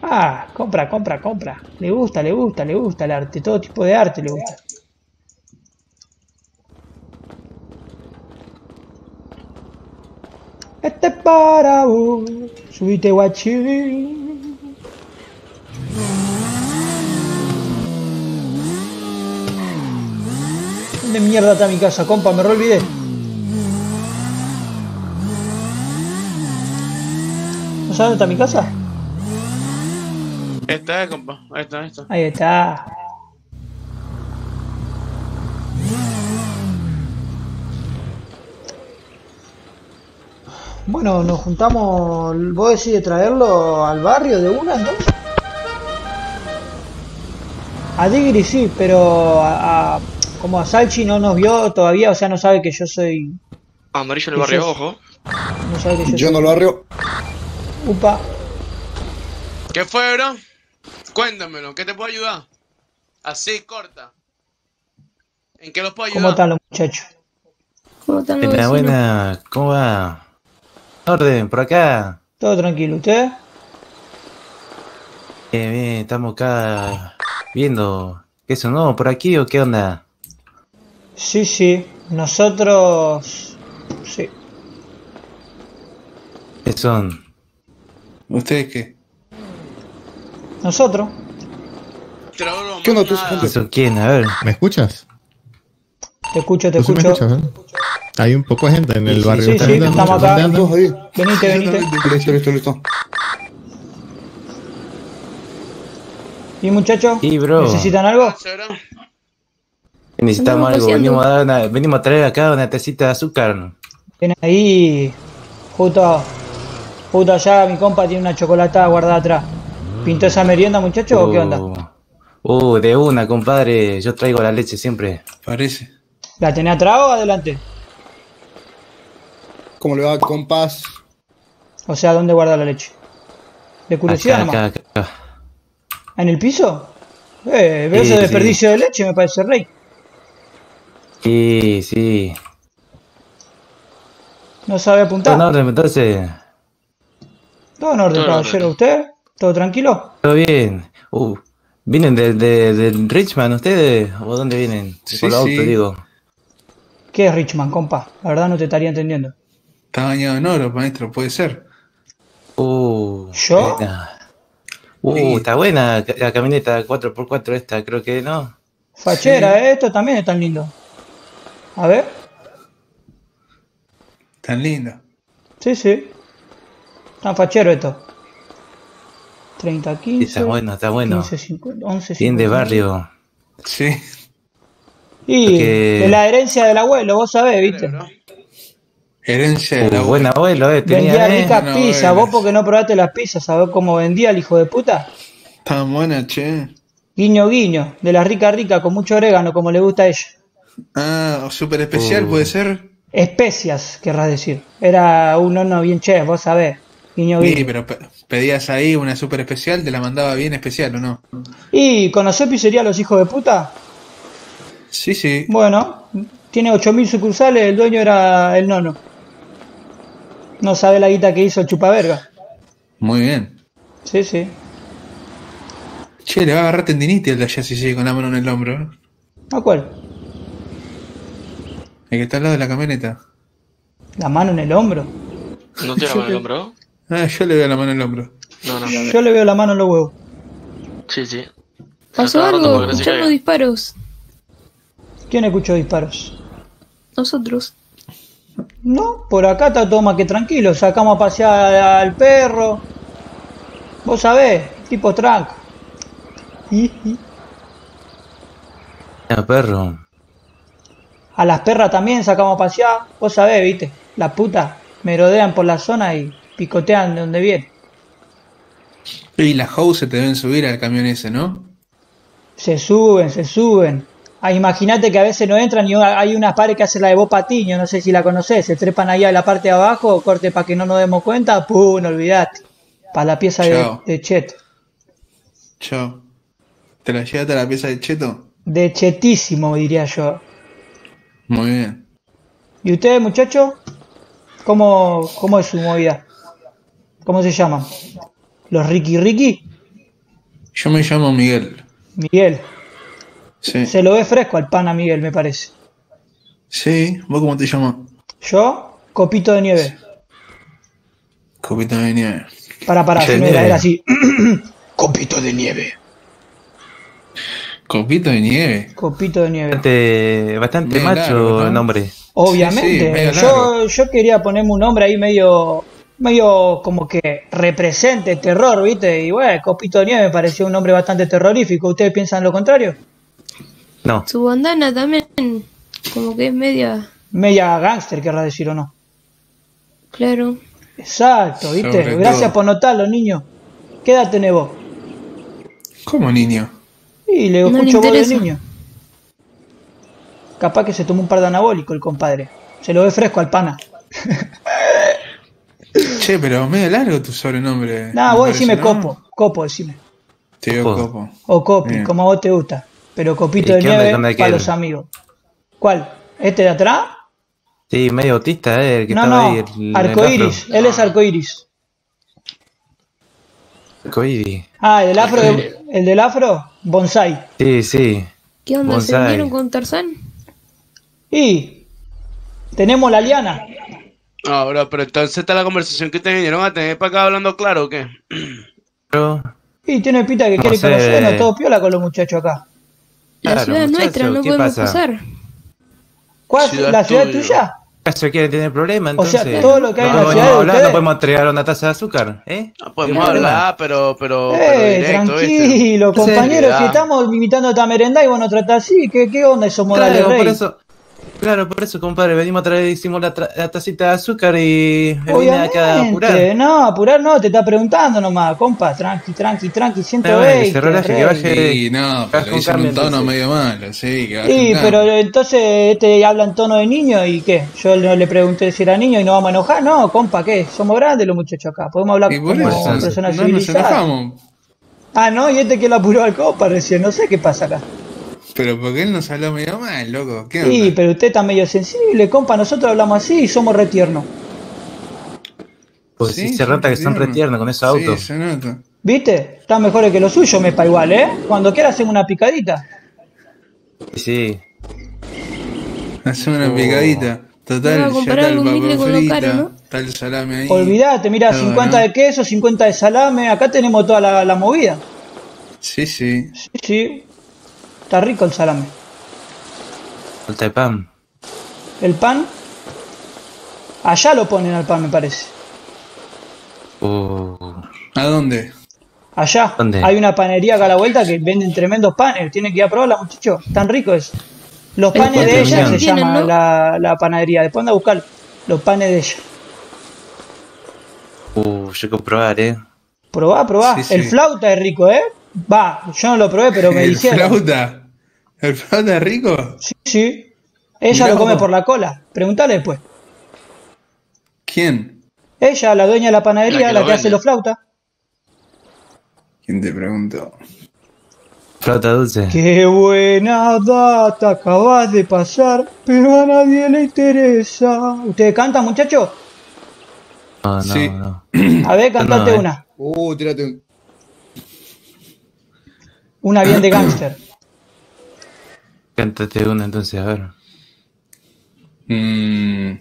Ah, compra, compra, compra. Le gusta, le gusta, le gusta el arte. Todo tipo de arte le gusta. Este es para vos. Subite guachín. ¿Dónde mierda está mi casa, compa? Me re olvidé. ¿No sabes dónde está mi casa? Esta es, compa. Ahí está, ahí está. Ahí está. Bueno, nos juntamos. ¿Vos decís de traerlo al barrio de una entonces? A Digri sí, pero a, a- como a Salchi no nos vio todavía, o sea, no sabe que yo soy. Amarillo en el ¿Qué barrio, ojo. No sabe que yo, Yo soy. no lo arreo. Upa. ¿Qué fue, bro? Cuéntamelo, ¿qué te puedo ayudar? Así, corta. ¿En qué los puedo ayudar? ¿Cómo están los muchachos? ¿Cómo están los Buena, buena. ¿Cómo va? Orden, por acá. ¿Todo tranquilo? ¿Ustedes? Bien, bien, estamos acá viendo. ¿Qué eso no? ¿Por aquí o qué onda? Sí, sí. Nosotros. Sí. ¿Qué son? ¿Ustedes qué? Nosotros. ¿Qué onda tú, quién? A ver. ¿Me escuchas? Te escucho, te ¿Tú sí me escucho. escuchas, eh? Hay un poco de gente en el Sí, barrio. sí, ¿Ustedes sí, andan estamos mucho? acá. Venite, venite. Listo, listo, listo. ¿Y muchachos? Sí, bro. ¿Necesitan algo? Necesitamos algo. Venimos a, dar una- venimos a traer acá una tacita de azúcar. Tienen ahí. Justo. Justo allá mi compa tiene una chocolatada guardada atrás. ¿Pintó esa merienda, muchachos, o qué onda? Uh, Uh, de una, compadre. Yo traigo la leche siempre. Parece. ¿La tenés atrás o adelante? ¿Cómo le va, compás? O sea, ¿dónde guarda la leche? De curiosidad Acá, acá, acá. ¿En el piso? Eh, veo Sí, ese sí. desperdicio de leche, me parece rey. Sí, sí. No sabe Todo en apuntar. orden, entonces. Todo en orden, caballero. ¿Usted? ¿Todo tranquilo? Todo bien. Uh, ¿Vienen de, de, Richmond ustedes? ¿O dónde vienen? Sí, Por el auto, sí. digo. ¿Qué es Richman, compa? La verdad no te estaría entendiendo. Está bañado en oro, maestro, puede ser. Uh, ¿Yo? buena. Uh, Sí. está buena la camioneta 4x4 esta, creo que no. Fachera, ¿eh? Esto también es tan lindo. A ver. Tan lindo. Sí, sí. Tan fachero esto. 30, 15. Está bueno, está bueno. 15, 50, 11, Bien de 50. barrio. Sí. Y Porque- de la herencia del abuelo, vos sabés, ¿viste? Herencia de Uh, la buen abuelo, eh. Tenía, Vendía eh. ricas No, pizzas. Vos porque no probaste las pizzas, ¿sabés cómo vendía el hijo de puta? Tan buena, che. Guiño, guiño. De las ricas ricas, con mucho orégano, como le gusta a ella. Ah, súper especial, Uh. puede ser. Especias, querrás decir. Era un horno bien chef, vos sabés. Guiño, Sí, guiño. pero pe- pedías ahí una súper especial, te la mandaba bien especial, ¿o no? ¿Y conocés pizzería Los Hijos de Puta? Sí, sí. Bueno, tiene 8.000 sucursales, el dueño era el nono. No sabe la guita que hizo el chupaverga. Muy bien. Sí, sí. Che, le va a agarrar tendinitis al de allá si sigue con la mano en el hombro. ¿A cuál? El que está al lado de la camioneta. La mano en el hombro. ¿No te la mano en el hombro? Ah, yo le veo la mano en el hombro. No, no. Yo le veo la mano en los huevos. Sí, sí. ¿Pasó algo? Escuchamos disparos. ¿Quién escuchó disparos? Nosotros. No, por acá está todo más que tranquilo. Sacamos a pasear al perro. Vos sabés, tipo tranca. Y- y- No, perro. A las perras también sacamos a pasear. Vos sabés, viste. Las putas merodean por la zona y picotean de donde vienen. Y las house se te deben subir al camión ese, ¿no? Se suben, se suben. Ah, Imagínate que a veces no entran y hay unas pares que hacen la de Bob Patiño, no sé si la conocés, se trepan ahí a la parte de abajo, corte para que no nos demos cuenta, pum, olvidate. Para la pieza de, Chao. de Chet. Chao. ¿Te la llevaste a la pieza de Cheto? De chetísimo, diría yo. Muy bien. ¿Y ustedes, muchachos? ¿Cómo, ¿Cómo es su movida? ¿Cómo se llaman? ¿Los Ricky Ricky? Yo me llamo Miguel. Miguel. Sí. Se lo ve fresco al pan a Miguel, me parece. Sí, ¿vos cómo te llamas? Yo, copito de nieve. Copito de nieve. Para, para, De era, nieve. era así. copito de nieve. Copito de nieve. Copito de nieve. Bastante, macho largo, ¿no? el nombre. Obviamente. Sí, sí, medio yo, yo quería ponerme un nombre ahí medio, medio como que represente terror, ¿viste? Y bueno, Copito de Nieve me pareció un nombre bastante terrorífico. ¿Ustedes piensan lo contrario? No. Su bandana también, como que es media. Media gángster, querrá decir o no. Claro. Exacto, ¿viste? Sobre Gracias todo. por notarlo, niño. ¿Qué edad tenés vos? ¿Cómo niño? Y le No le escucho voz de niño. Capaz que se tomó un par de anabólico el compadre. Se lo ve fresco al pana. Che, pero medio largo tu sobrenombre. Nah, vos decime ¿no? copo. Copo, decime. Te digo Copo. O copi, Bien. como a vos te gusta. Pero copito ¿Y de nieve onda para los amigos. ¿Cuál? ¿Este de atrás? Sí, medio autista, eh, el que no, estaba no. ahí. El, arcoiris. Él es arcoiris. Arcoiris. Ah, el afro. El del afro, bonsai. Sí, sí. ¿Qué onda? ¿Se unieron con Tarzán? Y tenemos la liana. Ah, bro, pero entonces está la conversación que te vinieron a tener para acá hablando claro o qué? Pero, Y tiene pinta que No quiere sé. conocernos, todo piola con los muchachos acá. La Claro, ciudad es muchacho, nuestra, no ¿qué podemos pasa? pasar. ¿Cuál? Ciudad ¿La ciudad tuya. Tuya? ¿acaso quieren tener problemas O sea, entonces? todo lo que hay en no la podemos ciudad de hablar, no podemos entregar una taza de azúcar, ¿eh? Ah, podemos hablar, pero, pero, pero Eh, directo, ¿viste? tranquilo, Sí. compañero, si estamos invitándote a merendar y vos nos tratás así, ¿qué, qué onda esos modales Claro, por eso, claro, por eso, compadre, venimos a traer, hicimos la, tra- la tacita de azúcar y me vine acá a apurar. Obviamente, no, apurar no, te está preguntando nomás, compa, tranqui, tranqui, tranqui, Pero bueno, 120. que se relaje, que rey. baje. Sí, no, pero un dicen un tono entonces. medio malo, sí. Que Sí, pero entonces este habla en tono de niño y qué, yo no le pregunté si era niño y no vamos a enojar, no, compa, ¿qué? Somos grandes los muchachos acá, podemos hablar eso, personas no nos civilizadas. enojamos. Ah, no, y este que lo apuró al compa recién, no sé qué pasa acá. Pero porque él nos habló medio mal, loco. ¿Qué onda? Sí, pero usted está medio sensible, compa, nosotros hablamos así y somos retiernos. Pues sí, se rata que son retiernos. con esos autos. Sí, se nota. ¿Viste? Están mejores que los suyos, me pa' igual, ¿eh? Cuando quiera hacemos una picadita. Sí. Hace una Oh. picadita. Total, ya está el papa está el salame ahí. Olvídate, mira, Todo, 50 ¿no? de queso, 50 de salame, acá tenemos toda la, la movida. Sí, sí. Sí, sí. Está rico el salame. Falta de pan. El pan, allá lo ponen al pan, me parece. Uh, ¿A dónde? Allá ¿Dónde? hay una panería acá a la vuelta que venden tremendos panes. Tienen que ir a probarla, muchachos. Tan ricos es. Los El panes pan de ella se tienen, llama ¿no? la, la panadería. Después anda a buscar los panes de ella. uh, yo quiero probar, eh. Probá, probá. Sí, sí. El flauta es rico, ¿eh? Va, yo no lo probé, pero me ¿El dijeron. flauta? ¿El flauta es rico? Sí, sí. Ella Mirá lo come vos. por la cola. Preguntale después. ¿Quién? Ella, la dueña de la panadería, La la que que, lo hace vende. los flautas. ¿Quién te preguntó? Flauta dulce. Qué buena data acabas de pasar, pero a nadie le interesa. ¿Ustedes cantan, muchachos? No, no, Sí. no. A ver, cantate No, eh. una. Uh, tírate un. Una bien de gángster. Cántate una entonces, a ver. Mm,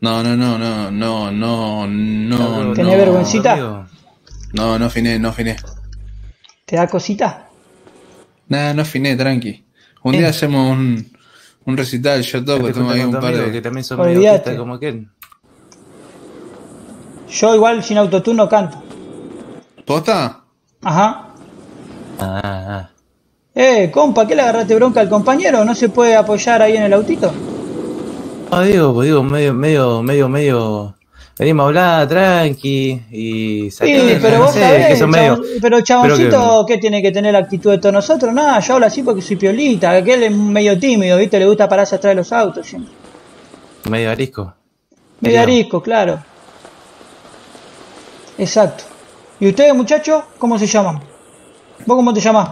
no, no, no, no, no, no, no. ¿Tenés no. vergüencita? amigo. No, no afiné, no afiné. ¿Te da cosita? Nada, no afiné, tranqui. Un día hacemos un, un recital, yo toco, juntas ahí un par de... que también son medio como aquel. Yo igual sin autotune no canto. ¿Posta? Ajá. Ah, ah. Eh, compa, ¿qué le agarraste bronca al compañero? ¿No se puede apoyar ahí en el autito? No, digo, pues digo, medio, medio, medio, medio. Venimos a hablar tranqui y Sí, sacar- pero no vos sé, sabés, que son medio. pero chaboncito, ¿qué tiene que tener la actitud de todos nosotros? Nada, yo hablo así porque soy piolita, aquel es medio tímido, ¿viste? Le gusta pararse atrás de los autos, siempre. medio arisco. Medio arisco, claro. Exacto. ¿Y ustedes, muchachos, cómo se llaman? ¿Vos cómo te llamás?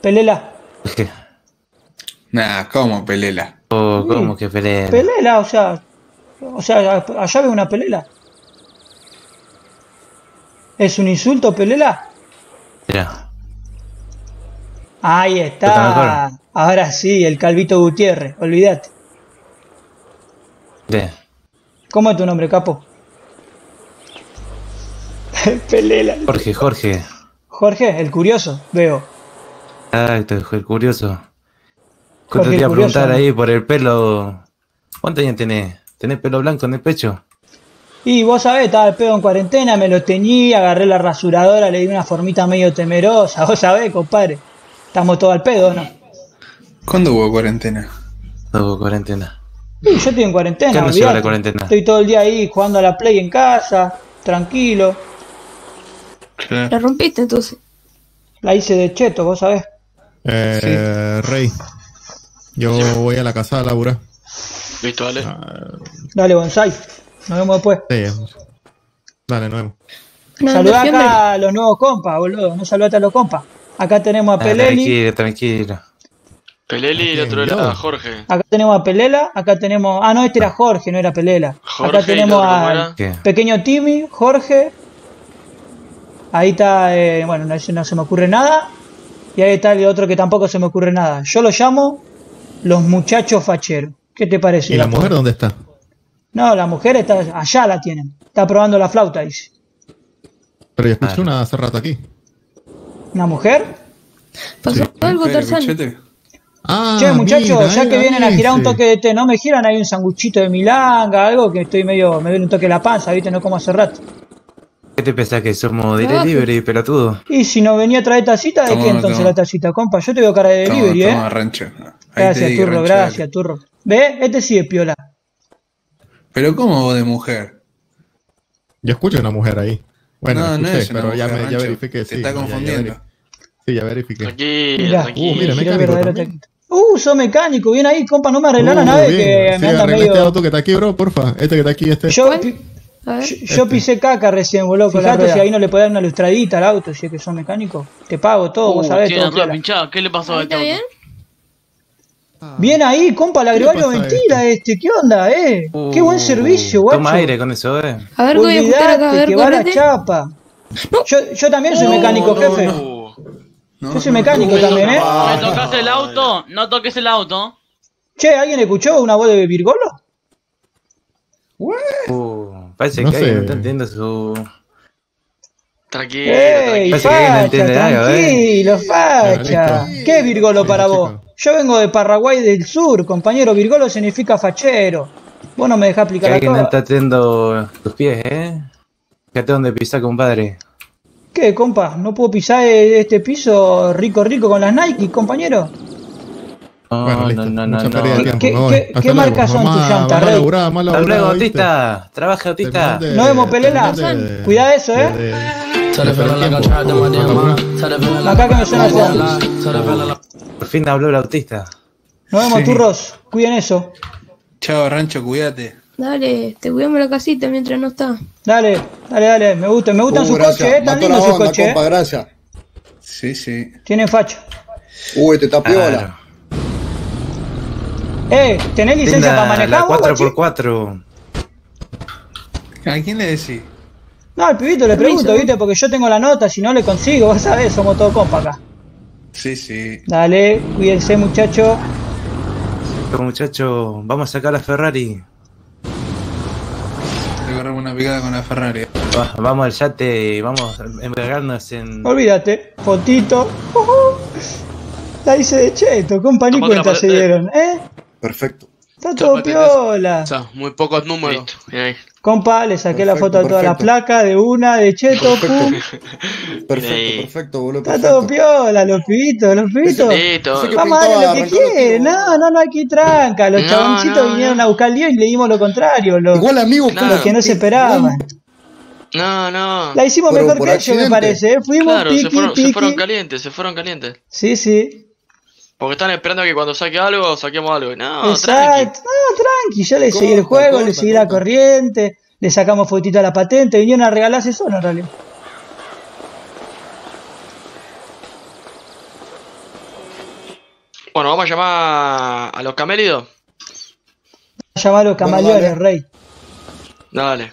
Pelela. Nah, ¿cómo, pelela? Oh, ¿Cómo que pelea? Pelela, o sea. O sea, allá veo una pelela. ¿Es un insulto, pelela? Mira, Ahí Está está. Ahora sí, el Calvito Gutiérrez, olvídate. ve. ¿Cómo es tu nombre, capo? Pelela. Jorge, Jorge. Jorge, el curioso, veo. Exacto, el curioso. Jorge Justo te iba a curioso, preguntar ¿no? ahí por el pelo. ¿Cuántos años tenés? ¿Tenés pelo blanco en el pecho? Y vos sabés, estaba el pedo en cuarentena, me lo teñí, agarré la rasuradora, le di una formita medio temerosa, vos sabés, compadre. Estamos todos al pedo, ¿no? ¿Cuándo hubo cuarentena? No, cuarentena. Y yo estoy en cuarentena, ¿Qué lleva la cuarentena? Estoy todo el día ahí jugando a la play en casa, tranquilo. La rompiste entonces. La hice de cheto, vos sabés. Eh, Rey, yo voy a la casa a laburar. Listo, dale. Dale, bonsai. Nos vemos después. Sí, dale, nos vemos. No, Saludá acá a los nuevos compas, boludo. No saludaste a los compas. Acá tenemos a Ah, Peleli, tranquilo, tranquilo. Peleli y el otro era Jorge. acá tenemos a Pelela, acá tenemos. Ah, no, este era Jorge, no era Pelela. Jorge acá tenemos el otro, ¿cómo a pequeño Timmy, Jorge. Ahí está, eh, bueno, no se me ocurre nada. Y ahí está el otro que tampoco se me ocurre nada. Yo lo llamo los muchachos facheros. ¿Qué te parece? ¿Y la mujer dónde está? No, la mujer está allá la tienen. Está probando la flauta, dice. Pero yo escuché una hace rato aquí. ¿Una mujer? Pasó algo, Mujer, Tarzán. Ah, che, muchachos, mira, ya que vienen a girar un toque de té, ¿no me giran ahí un sanguchito de milanga, algo que estoy medio, me duele un toque la panza, viste, no como hace rato. ¿Qué te pensás que somos delivery, pelotudo? Y si no venía a traer tacita, ¿de Toma, qué entonces toma. la tacita, compa? Yo te veo cara de Toma, delivery, toma, ¿eh? rancho. Ahí Gracias, digo, turro, rancho, gracias, dale. turro. ¿Ve? Este sí es piola. Pero ¿cómo vos de mujer? Yo escucho una mujer ahí. Bueno, no, no escuché, es una pero ya, mujer, me, ya Rancho. verifiqué. Te sí, está ya- ya confundiendo. veri- sí, ya verifiqué. Tranquilo. Uh, mira, mecánico. Uh, sos mecánico, bien ahí, compa, no me arreglaron Uh, nada de bien. que Sí, me anda arregla este medio... auto que está aquí, bro, porfa. Este que está aquí, este. Yo, A yo, yo pisé caca recién, boludo. Fíjate si ahí no le puede dar una lustradita al auto, si es que son mecánicos. Te pago todo, vos Uh, sabés, tiene todo pinchada. ¿Qué le pasó a ¿Ahí este está auto? bien? Bien ahí, compa, le agregó ¿Qué le algo pasa a mentira este. ¿Qué onda, eh? Qué buen Uh, servicio, guacho. Toma aire con eso, eh. A ver, voy a acá, a ver, que va la chapa. Yo, yo también soy mecánico, jefe. Uh, No, Yo soy mecánico no, también, ¿eh? ¿Me tocas el auto? No toques el auto. Che, ¿alguien escuchó una voz de Virgolo? Uh, parece No que sé. alguien no está entendiendo su. tranquilo, ¡Ey, tranquilo. Parece que alguien no facha, entiende algo, ¿eh? tranquilo, facha! ¿Qué es Virgolo para vos? Yo vengo de Paraguay del Sur, compañero. Virgolo significa fachero. Vos no me dejás Que explicar alguien no está atendiendo tus pies, eh. Fíjate dónde pisa, compadre. ¿Qué, compa? ¿No puedo pisar este piso rico, rico con las Nike, compañero? No, Bueno, listo. no, no, no, Mucha no. pérdida de tiempo. ¿Qué- me voy. qué- Hasta qué luego. marcas son tus llantas, Rey? laburar, vamos a Hasta laburar, luego, autista. Trabaja, autista. De- Nos vemos, Pelela. Cuida eso, ¿eh? de- de-. Acá que me suena. Por fin habló el autista. Nos vemos, Sí. turros. Cuiden eso. Chao, rancho, cuídate. Dale, te cuidamos la casita mientras no está. Dale, dale, dale. Me gusta, me gustan Uh, sus gracias. coches, eh. Tan lindos sus coches, compa, eh. gracias. Sí, sí. Tienen facha. Uy, este está piola. Eh, ¿tenés licencia Linda, para manejar la vos, guachi? 4x4. ¿A quién le decís? No, al pibito le Permiso. pregunto, viste, porque yo tengo la nota, si no le consigo, vos sabés, somos todos compa acá. Sí, sí. Dale, cuídense, muchachos. Pero, muchacho, vamos a sacar la Ferrari. Le agarramos una picada con la Ferrari. Va- vamos al yate y vamos a embriagarnos en. Olvídate, fotito. La hice de cheto, compa, ni cuenta se dieron, ¿eh? Perfecto. Está todo piola. O sea, muy pocos números. Compa, le saqué la foto a todas las placas de una, de cheto, pum. Perfecto, perfecto, boludo. Está Perfecto. todo piola, los pibitos, los pibitos. Vamos a darle lo que quieren. No, no, no hay que ir tranca. Los No, chaboncitos no, vinieron no. a buscar lío y le dimos lo contrario. Los, Igual, amigo, los Claro. que no se esperaban. No, no. La hicimos Pero mejor que ellos, me parece. ¿eh? Fuimos Claro, piqui, se fueron, se fueron calientes, se fueron calientes. Sí, sí. Porque están esperando que cuando saque algo, saquemos algo. No, Exacto. tranqui. No, tranqui. Ya le seguí el juego, corta, le seguí la corriente, le sacamos fotito a la patente. Vinieron a regalarse solo en realidad. Bueno, vamos a llamar a los camélidos. Llamar a los camaleones, dale. rey. Dale.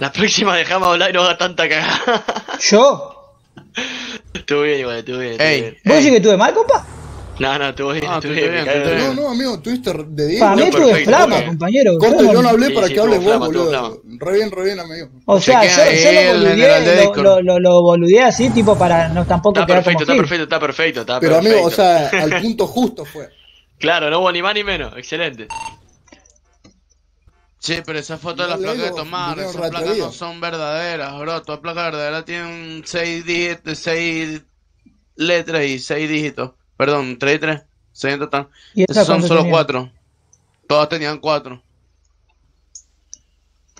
La próxima dejamos hablar y no haga tanta cagada. ¿Yo? Estuvo bien igual, estuvo bien. Estuvo bien. ¿Vos decís que estuve mal, compa? No, no, estuvo bien, Ah, estuvo bien. No, no, amigo, tuviste de 10. Para mí estuve flama, compañero. Corte, Yo no hablé Sí, para sí, que hables vos, flama, boludo. Re bien, re bien, amigo. O sea, yo, lo boludeé, lo, lo, lo, lo boludeé así, tipo para no tampoco Está quedar perfecto, como está perfecto, está perfecto, está Pero, perfecto. amigo, o sea, al punto justo fue. Claro, no hubo ni más ni menos. Excelente. Sí, pero esas fotos de las placas que tomaron, video esas placas no son verdaderas, bro. Todas placas verdaderas tienen 6 dígitos, 6 letras y 6 dígitos. Perdón, 3 y 3, 6 en total. ¿Y esas son solo tenían? 4. Todas tenían 4.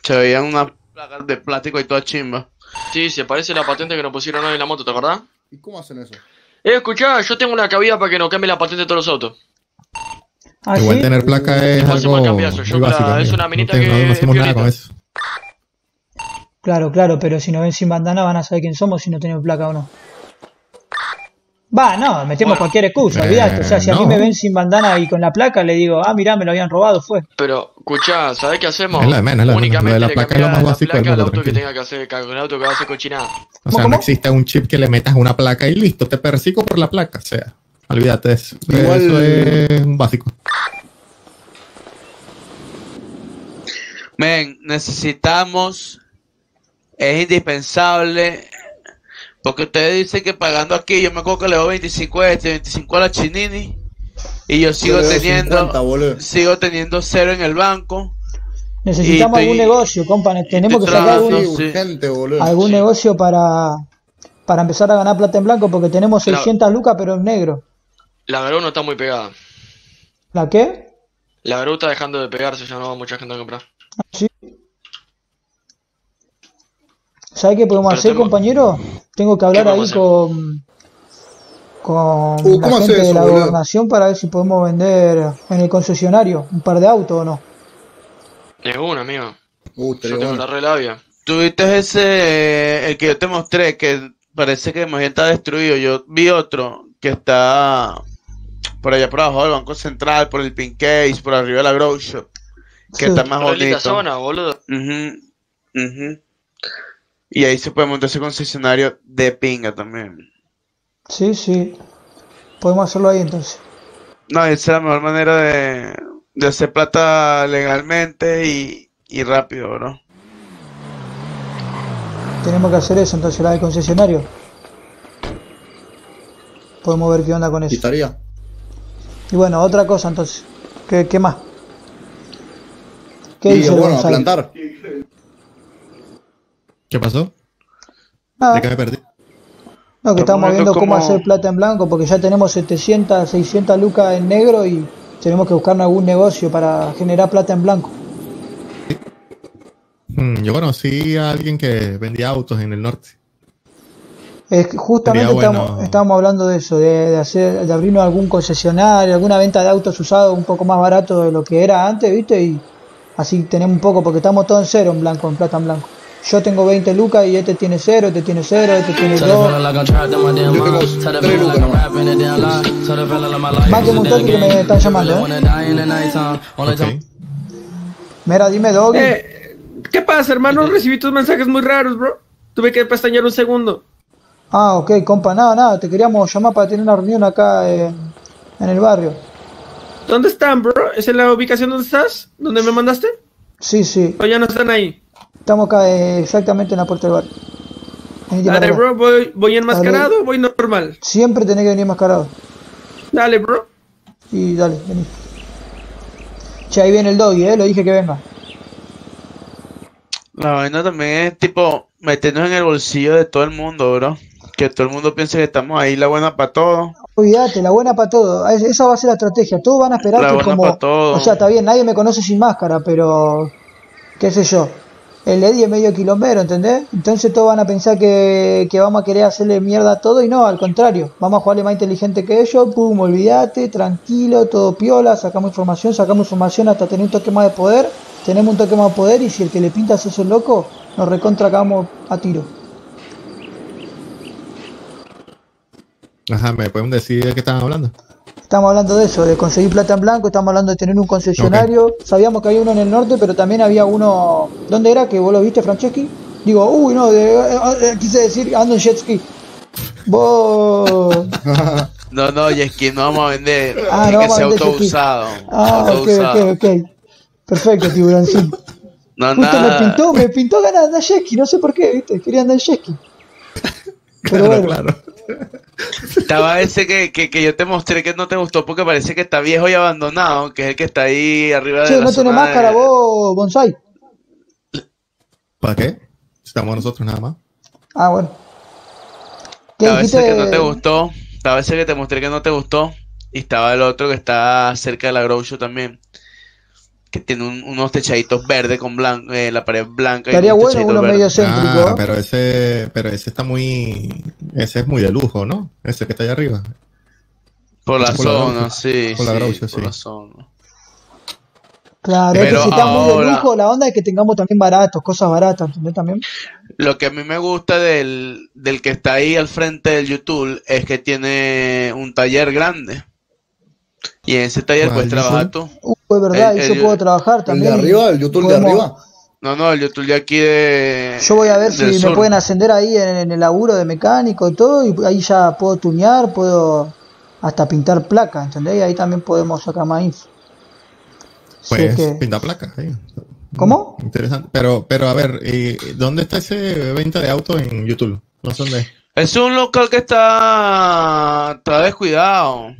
Se veían unas placas de plástico y toda chimba. Sí, se parece la patente que nos pusieron hoy en la moto, ¿te acordás? ¿Y cómo hacen eso? Eh, escuchá, yo tengo una cabida para que nos cambie la patente de todos los autos. ¿Ah, Igual sí? tener placa es hacemos algo el muy básico. claro, es una minita no, no- que no hacemos nada con eso. Claro, claro, pero si nos ven sin bandana van a saber quién somos si no tenemos placa o no. Va, no, metemos Bueno. cualquier excusa, Eh, olvidate. O sea, si a mí no. me ven sin bandana y con la placa, le digo, ah, mirá, me lo habían robado, fue. Pero, escuchá, ¿sabés qué hacemos? Es lo de menos, es lo de menos. Lo de la placa es lo más la básico placa mundo, auto que tenga que hacer, con el auto que va a hacer cochinada. O sea, no existe un chip que le metas una placa y listo, te persigo por la placa. O sea, olvídate de eso. Igual- Eso es un básico. Men, necesitamos, es indispensable, porque ustedes dicen que pagando aquí, yo me acuerdo que le doy 25 a este, 25 a la Chinini, y yo sigo teniendo, 50, boludo. sigo teniendo cero en el banco. Necesitamos estoy- algún negocio, compa. Tenemos que sacar algún, sí. urgente, algún negocio para, para empezar a ganar plata en blanco porque tenemos Claro. 600 lucas, pero en negro. La Garou no está muy pegada. ¿La qué? La Garou está dejando de pegarse, ya no va mucha gente a comprar. Sí. ¿Sabes qué podemos Pero hacer, compañero? Tengo que hablar ¿Qué ahí con, con Uh, la ¿cómo gente hace de eso, la boludo? gobernación para ver si podemos vender en el concesionario un par de autos o no. Es una, amigo. Uh, Yo tengo la re labia. Tuviste ese, eh, el que yo te mostré, que parece que más bien está destruido. Yo vi otro que está por allá por abajo del Banco Central, por el Pink Case, por arriba de la Grow Shop, que Sí. está más bonito. esta zona, boludo. Y ahí se puede montar ese concesionario de pinga también. Sí, sí. Podemos hacerlo ahí entonces. No, esa es la mejor manera de, de hacer plata legalmente y, y rápido, bro. Tenemos que hacer eso entonces, la del concesionario. Podemos ver qué onda con Y eso. estaría. Y bueno, otra cosa entonces. ¿Qué, qué más? ¿Qué Y dice bueno, a plantar. ¿Qué pasó? Nada. ¿De qué me perdí? No, que Estamos viendo cómo cómo- hacer plata en blanco porque ya tenemos 700, 600 lucas en negro y tenemos que buscarnos algún negocio para generar plata en blanco. Mm, yo conocí a alguien que vendía autos en el norte. Es que justamente bueno- estamos, estábamos hablando de eso, de, de hacer, de abrirnos algún concesionario, alguna venta de autos usados un poco más barato de lo que era antes, ¿viste? Y así tenemos un poco, porque estamos todos en cero en blanco, en plata en blanco. Yo tengo 20 lucas y este tiene cero, este tiene cero, este tiene dos. Yo tengo 3 lucas nomás. Máqueme un toque que me están llamando, ¿eh? Ok. Mira, dime, Doggy. Eh, ¿Qué pasa, hermano? Recibí tus mensajes muy raros, bro. Tuve que pestañear un segundo. Ah, ok, compa, nada, nada, te queríamos llamar para tener una reunión acá en, en el barrio. ¿Dónde están, bro? ¿Es en la ubicación donde estás? ¿Dónde me mandaste? Sí, sí, ¿O ya no están ahí? estamos acá eh, exactamente en la puerta del barrio. Dale, bro, voy, voy enmascarado o voy normal. Siempre tenés que venir mascarado. Dale, bro. Y dale, vení. Che, ahí viene el doggy, eh, lo dije que venga. La vaina también es tipo meternos en el bolsillo de todo el mundo, bro. Que todo el mundo piense que estamos ahí la buena para todo. Olvídate, la buena para todo. Es- Esa va a ser la estrategia. Todos van a esperar La que buena como. todo. O sea, está bien, nadie me conoce sin máscara, pero. ¿Qué sé yo? El Eddie es medio quilombero, ¿entendés? Entonces todos van a pensar que, que vamos a querer hacerle mierda a todo y no, al contrario. Vamos a jugarle más inteligente que ellos, pum, olvídate, tranquilo, todo piola, sacamos información, sacamos información hasta tener un toque más de poder. Tenemos un toque más de poder y si el que le pinta es ese loco, nos recontra a tiro. Ajá, ¿me pueden decir de qué estaban hablando? Estamos hablando de eso, de conseguir plata en blanco, estamos hablando de tener un concesionario. Sabíamos que había uno en el norte, pero también había uno. ¿Dónde era? ¿Que vos lo viste, Franceschi? Digo, uy, no, de- eh, eh, quise decir, ando en jet ski. Vos. No, no, y es que no vamos a vender. Ah, no que vamos a ser vender auto jet ski. usado. Ah, auto ok, usado. ok, ok. Perfecto, tiburoncín. No, Justo me pintó, me pintó ganas de andar jet ski, no sé por qué, ¿viste? Quería andar en jet ski. Pero bueno, Estaba ese que, que, que yo te mostré que no te gustó porque parece que está viejo y abandonado, que es el que está ahí arriba de che, la no tenés zona máscara de- vos, Bonsai. ¿Para qué? Estamos nosotros nada más. Ah, bueno. ¿Qué Estaba ese que dijiste? no te gustó, estaba ese que te mostré que no te gustó, y estaba el otro que está cerca de la Grow Show también, que tiene un- unos techaditos verdes con blanco, eh, la pared blanca y Estaría bueno uno medio verdes. céntrico. Ah, pero ese, pero ese está muy, ese es muy de lujo, ¿no? Ese que está allá arriba. Por la Por zona, sí, Por la sí, por sí. la zona. Claro, es Pero que si está muy de lujo, la onda es que tengamos también baratos, cosas baratas, ¿entendés? También. Lo que a mí me gusta del, del que está ahí al frente del YouTube es que tiene un taller grande. Y en ese taller ¿Cuál, puedes trabajar tú. Uh, es verdad, El- y yo el- puedo trabajar ¿El de también. arriba? ¿El YouTube de arriba? No, no, el YouTube de aquí de... Yo voy a ver si me pueden ascender ahí en, en el laburo de mecánico y todo, y ahí ya puedo tunear, puedo hasta pintar placas, ¿entendés? Y ahí también podemos sacar más info. Si es Pues que- pinta placas. ahí. ¿Cómo? Interesante. Pero, pero a ver, ¿y ¿dónde está ese venta de autos en YouTube? No sé dónde. es. Es un local que está, está descuidado.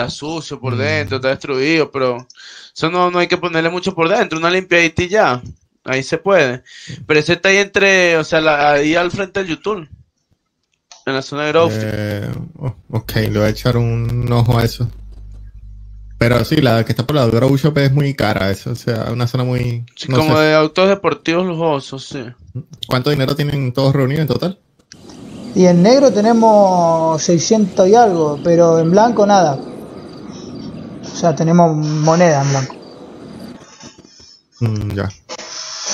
Está sucio Mm. por dentro, está destruido, pero eso no, no hay que ponerle mucho por dentro, una limpiadita y ya. Ahí se puede. Pero ese está ahí entre, o sea, la- ahí al frente del YouTube. En la zona de Grove. Eh, oh, ok, le voy a echar un ojo a eso. Pero sí, la que está por la Grow Shop es muy cara, eso, o sea, una zona muy... no como sé. de autos deportivos lujosos, sí. ¿Cuánto dinero tienen todos reunidos en total? Y en negro tenemos 600 y algo, pero en blanco nada. O sea, tenemos moneda en blanco. Mm, ya.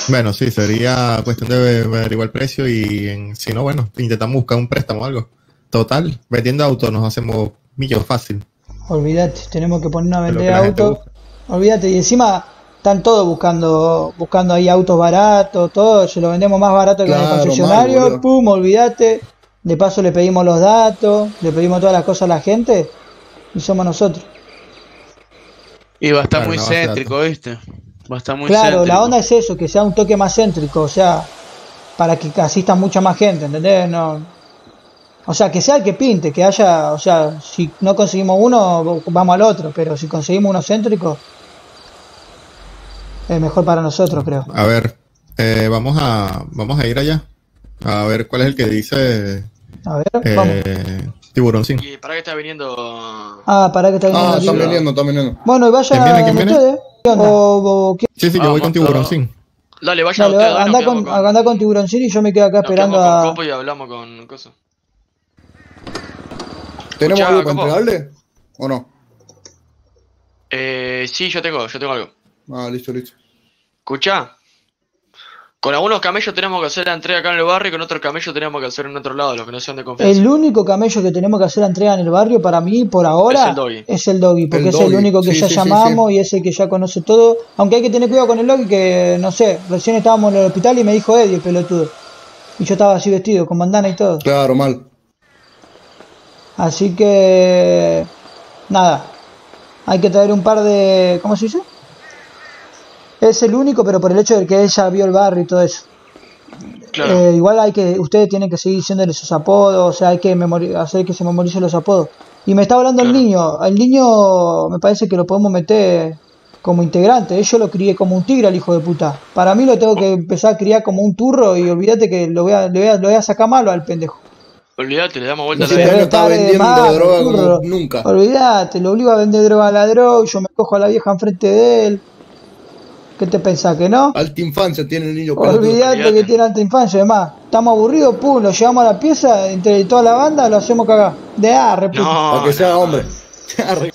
Bueno, sí, sería cuestión de averiguar el precio y en- si no, bueno, intentamos buscar un préstamo o algo. Total, vendiendo autos nos hacemos millos fácil. Olvídate, tenemos que ponernos a vender autos. Olvídate, y encima están todos buscando buscando ahí autos baratos, todo, se lo vendemos más barato que en Claro, el mal, concesionario, pum, olvídate. De paso le pedimos los datos, le pedimos todas las cosas a la gente y somos nosotros. Y va a estar Claro, muy céntrico, ¿viste? Va a estar muy claro, céntrico. la onda es eso, que sea un toque más céntrico, o sea, para que asista mucha más gente, ¿entendés? No, o sea, que sea el que pinte, que haya, o sea, si no conseguimos uno, vamos al otro, pero si conseguimos uno céntrico, es mejor para nosotros, creo. A ver, eh, vamos a vamos a ir allá. A ver cuál es el que dice A ver, vamos. Eh, tiburoncín. Y para que está viniendo. Ah, para que está viniendo Ah, están viniendo, están viniendo. Bueno, y vayan ¿Quién viene, a quién viene? ustedes. ¿Qué onda? O, o- ¿qué- Sí, sí, yo voy con tiburoncín. Dale, vayan Dale, ustedes, va- nos anda con, con, anda con tiburoncín y yo me quedo acá nos esperando con a. Copo y hablamos con cosas. ¿Tenemos Escuchá, algo para Copo. entregarle? ¿O no? Eh, sí, yo tengo, yo tengo algo. Ah, listo, listo. Escuchá. Con algunos camellos tenemos que hacer la entrega acá en el barrio y con otros camellos tenemos que hacer en otro lado, los que no sean de confianza. El único camello que tenemos que hacer la entrega en el barrio para mí por ahora Es el doggy. es el doggy, porque El es el único que sí, ya sí, sí, llamamos y es el que ya conoce todo. Aunque hay que tener cuidado con el doggy, que no sé, recién estábamos en el hospital y me dijo Eddie, el pelotudo. Y yo estaba así vestido, con bandana y todo. Claro, mal. Así que. Nada. Hay que traer un par de. ¿Cómo se dice? Es el único, pero por el hecho de que ella vio el barrio y todo eso. Claro. Eh, igual hay que, ustedes tienen que seguir diciéndole sus apodos, o sea, hay que memori- hacer que se memoricen los apodos. Y me está hablando el niño, el niño me parece que lo podemos meter como integrante, yo lo crié como un tigre al hijo de puta. Para mí lo tengo que empezar a criar como un turro y olvídate que lo voy a, le voy a, lo voy a sacar malo al pendejo. Olvídate, le damos vuelta a la vida. está vendiendo droga como nunca. Olvídate, lo obligo a vender droga a la droga, yo me cojo a la vieja enfrente de él. ¿Qué te pensás que no? Alta infancia tiene el niño. Olvídate que tiene alta infancia, además. Estamos aburridos, pum, lo llevamos a la pieza, entre toda la banda lo hacemos cagar. De arre, puto. Para que sea hombre. Arre.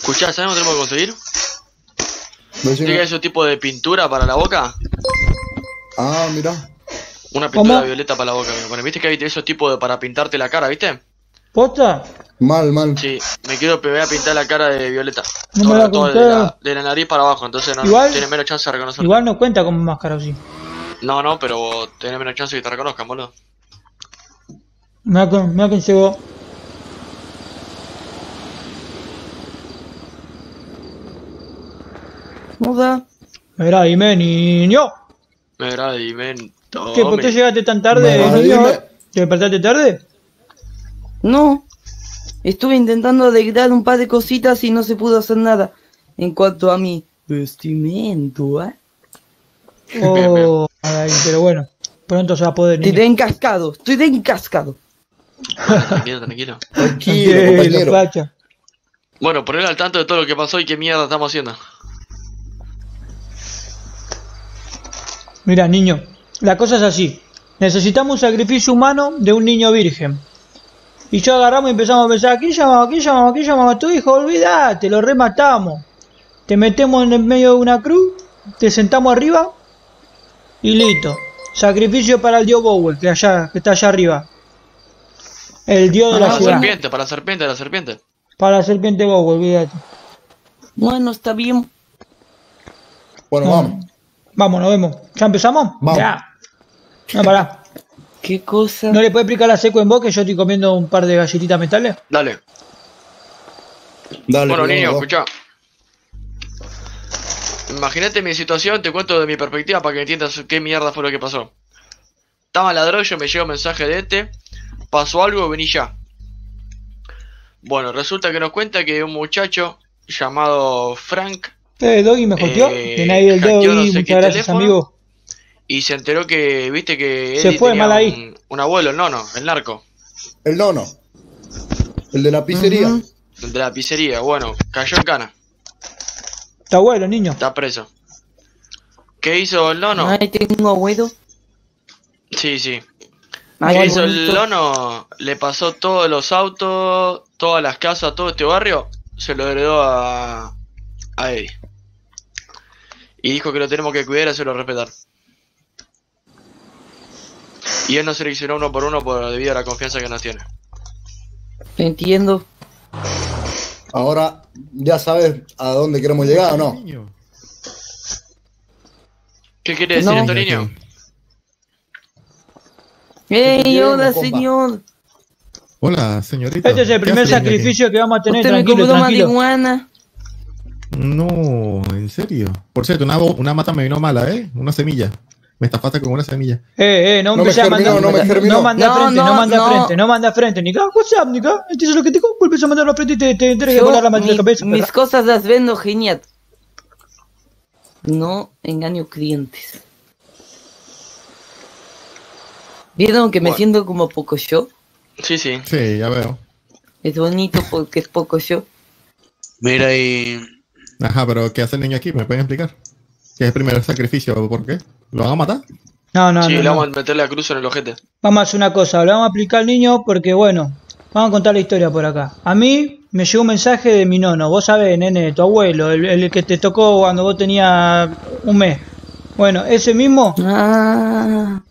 Escuchá, ¿sabes dónde tenemos que conseguir? ¿Tiene ese tipo de pintura para la boca? Ah, mira. Una pintura ¿Cómo? violeta para la boca. amigo. Bueno, viste que hay esos tipos de para pintarte la cara, ¿viste? ¿Posta? Mal, mal. Sí, me quiero me voy a pintar la cara de violeta. No me la toda de, la, de la nariz para abajo, entonces no, Igual- tiene menos chance de reconocerlo. Igual no cuenta como máscara, ¿o sí? No, no, pero tiene menos chance de que te reconozcan, boludo. Mira quién mira quién llegó. Muda. Mira, dime, niño. Mira, dime. ¿Qué, ¿Por qué llegaste tan tarde, niño? ¿Te despertaste tarde? No. Estuve intentando arreglar un par de cositas y no se pudo hacer nada. En cuanto a mi vestimento, ¿eh? Oh, ay, pero bueno, pronto se va a poder. Estoy encascado, estoy de encascado. Tranquilo, tranquilo. Tranquilo, compañero. facha. Bueno, poner al tanto de todo lo que pasó y qué mierda estamos haciendo. Mira, niño, la cosa es así. Necesitamos un sacrificio humano de un niño virgen. Y yo agarramos y empezamos a pensar, aquí llamamos, aquí llamamos, aquí llamamos a tu hijo, olvídate, lo rematamos. Te metemos en el medio de una cruz, te sentamos arriba y listo. Sacrificio para el dios Bowen, que, allá, que está allá arriba. El dios de Para la la ciudad. serpiente, para la serpiente, la serpiente. Para la serpiente Bowen, olvídate. Bueno, está bien. Bueno, No. vamos. Vamos, nos vemos. ¿Ya empezamos? Vamos. Ya. No, pará. ¿Qué cosa? ¿No le puedes explicar la seco en vos que yo estoy comiendo un par de galletitas metales? Dale. Dale, bueno, niño, escucha. Imagínate mi situación, te cuento de mi perspectiva para que entiendas qué mierda fue lo que pasó. Estaba en la droga, me llegó un mensaje de este. Pasó algo, vení ya. Bueno, resulta que nos cuenta que un muchacho llamado Frank Eh, Doggy me joteó. Eh, Tiene ahí el hackeó Doggy, no sé qué muchas gracias, teléfono. amigo. Y se enteró que, viste que Se Eddie fue tenía mal ahí. Un, un abuelo, el nono, el narco, El nono. El de la pizzería. el de la pizzería. Bueno, cayó en cana, Está bueno, niño. está preso. ¿Qué hizo el nono? Ay, tengo abuelo. Sí, sí. Ay, ¿Qué hizo el nono? Le pasó todos los autos, todas las casas, todo este barrio, se lo heredó a, a Eddie. Y dijo que lo tenemos que cuidar y hacerlo respetar. Y él nos seleccionó uno por uno por, debido a la confianza que nos tiene. Entiendo. Ahora ya sabes a dónde queremos llegar o no. ¿Qué quiere decir No. esto, niño? ¡Ey, hola, señor! Hola, señorita. Este es el ¿Qué primer sacrificio que vamos a tener, ¿Usted me tranquilo, compró tranquilo. marihuana? No, en serio. Por cierto, una, una mata me vino mala, ¿eh? Una semilla. Me estafaste con una semilla. Eh, eh, no, No me a mandar. no me. No manda No, frente, no, no, manda no. frente, no manda frente, Nica. What's up, Nica? ¿Entiendes lo que te digo? Vuelves a mandar la frente y te, te tienes que Yo volar la maldita mi- cabeza. mis perra. cosas las vendo genial. No engaño clientes. ¿Vieron que me Bueno. siento como poco yo? Sí, sí. Sí, ya veo. Es bonito porque es poco yo. Mira y... Ajá, pero ¿qué hace el niño aquí? ¿Me pueden explicar? ¿Qué es el primer sacrificio? ¿Por qué? ¿Lo van a matar? No, no, sí, no, le no. vamos a meter la cruz en el ojete. Vamos a hacer una cosa, le vamos a explicar al niño porque, bueno, vamos a contar la historia por acá. A mí me llegó un mensaje de mi nono, vos sabés, nene, tu abuelo, el, el que te tocó cuando vos tenías un mes. Bueno, ese mismo Ah,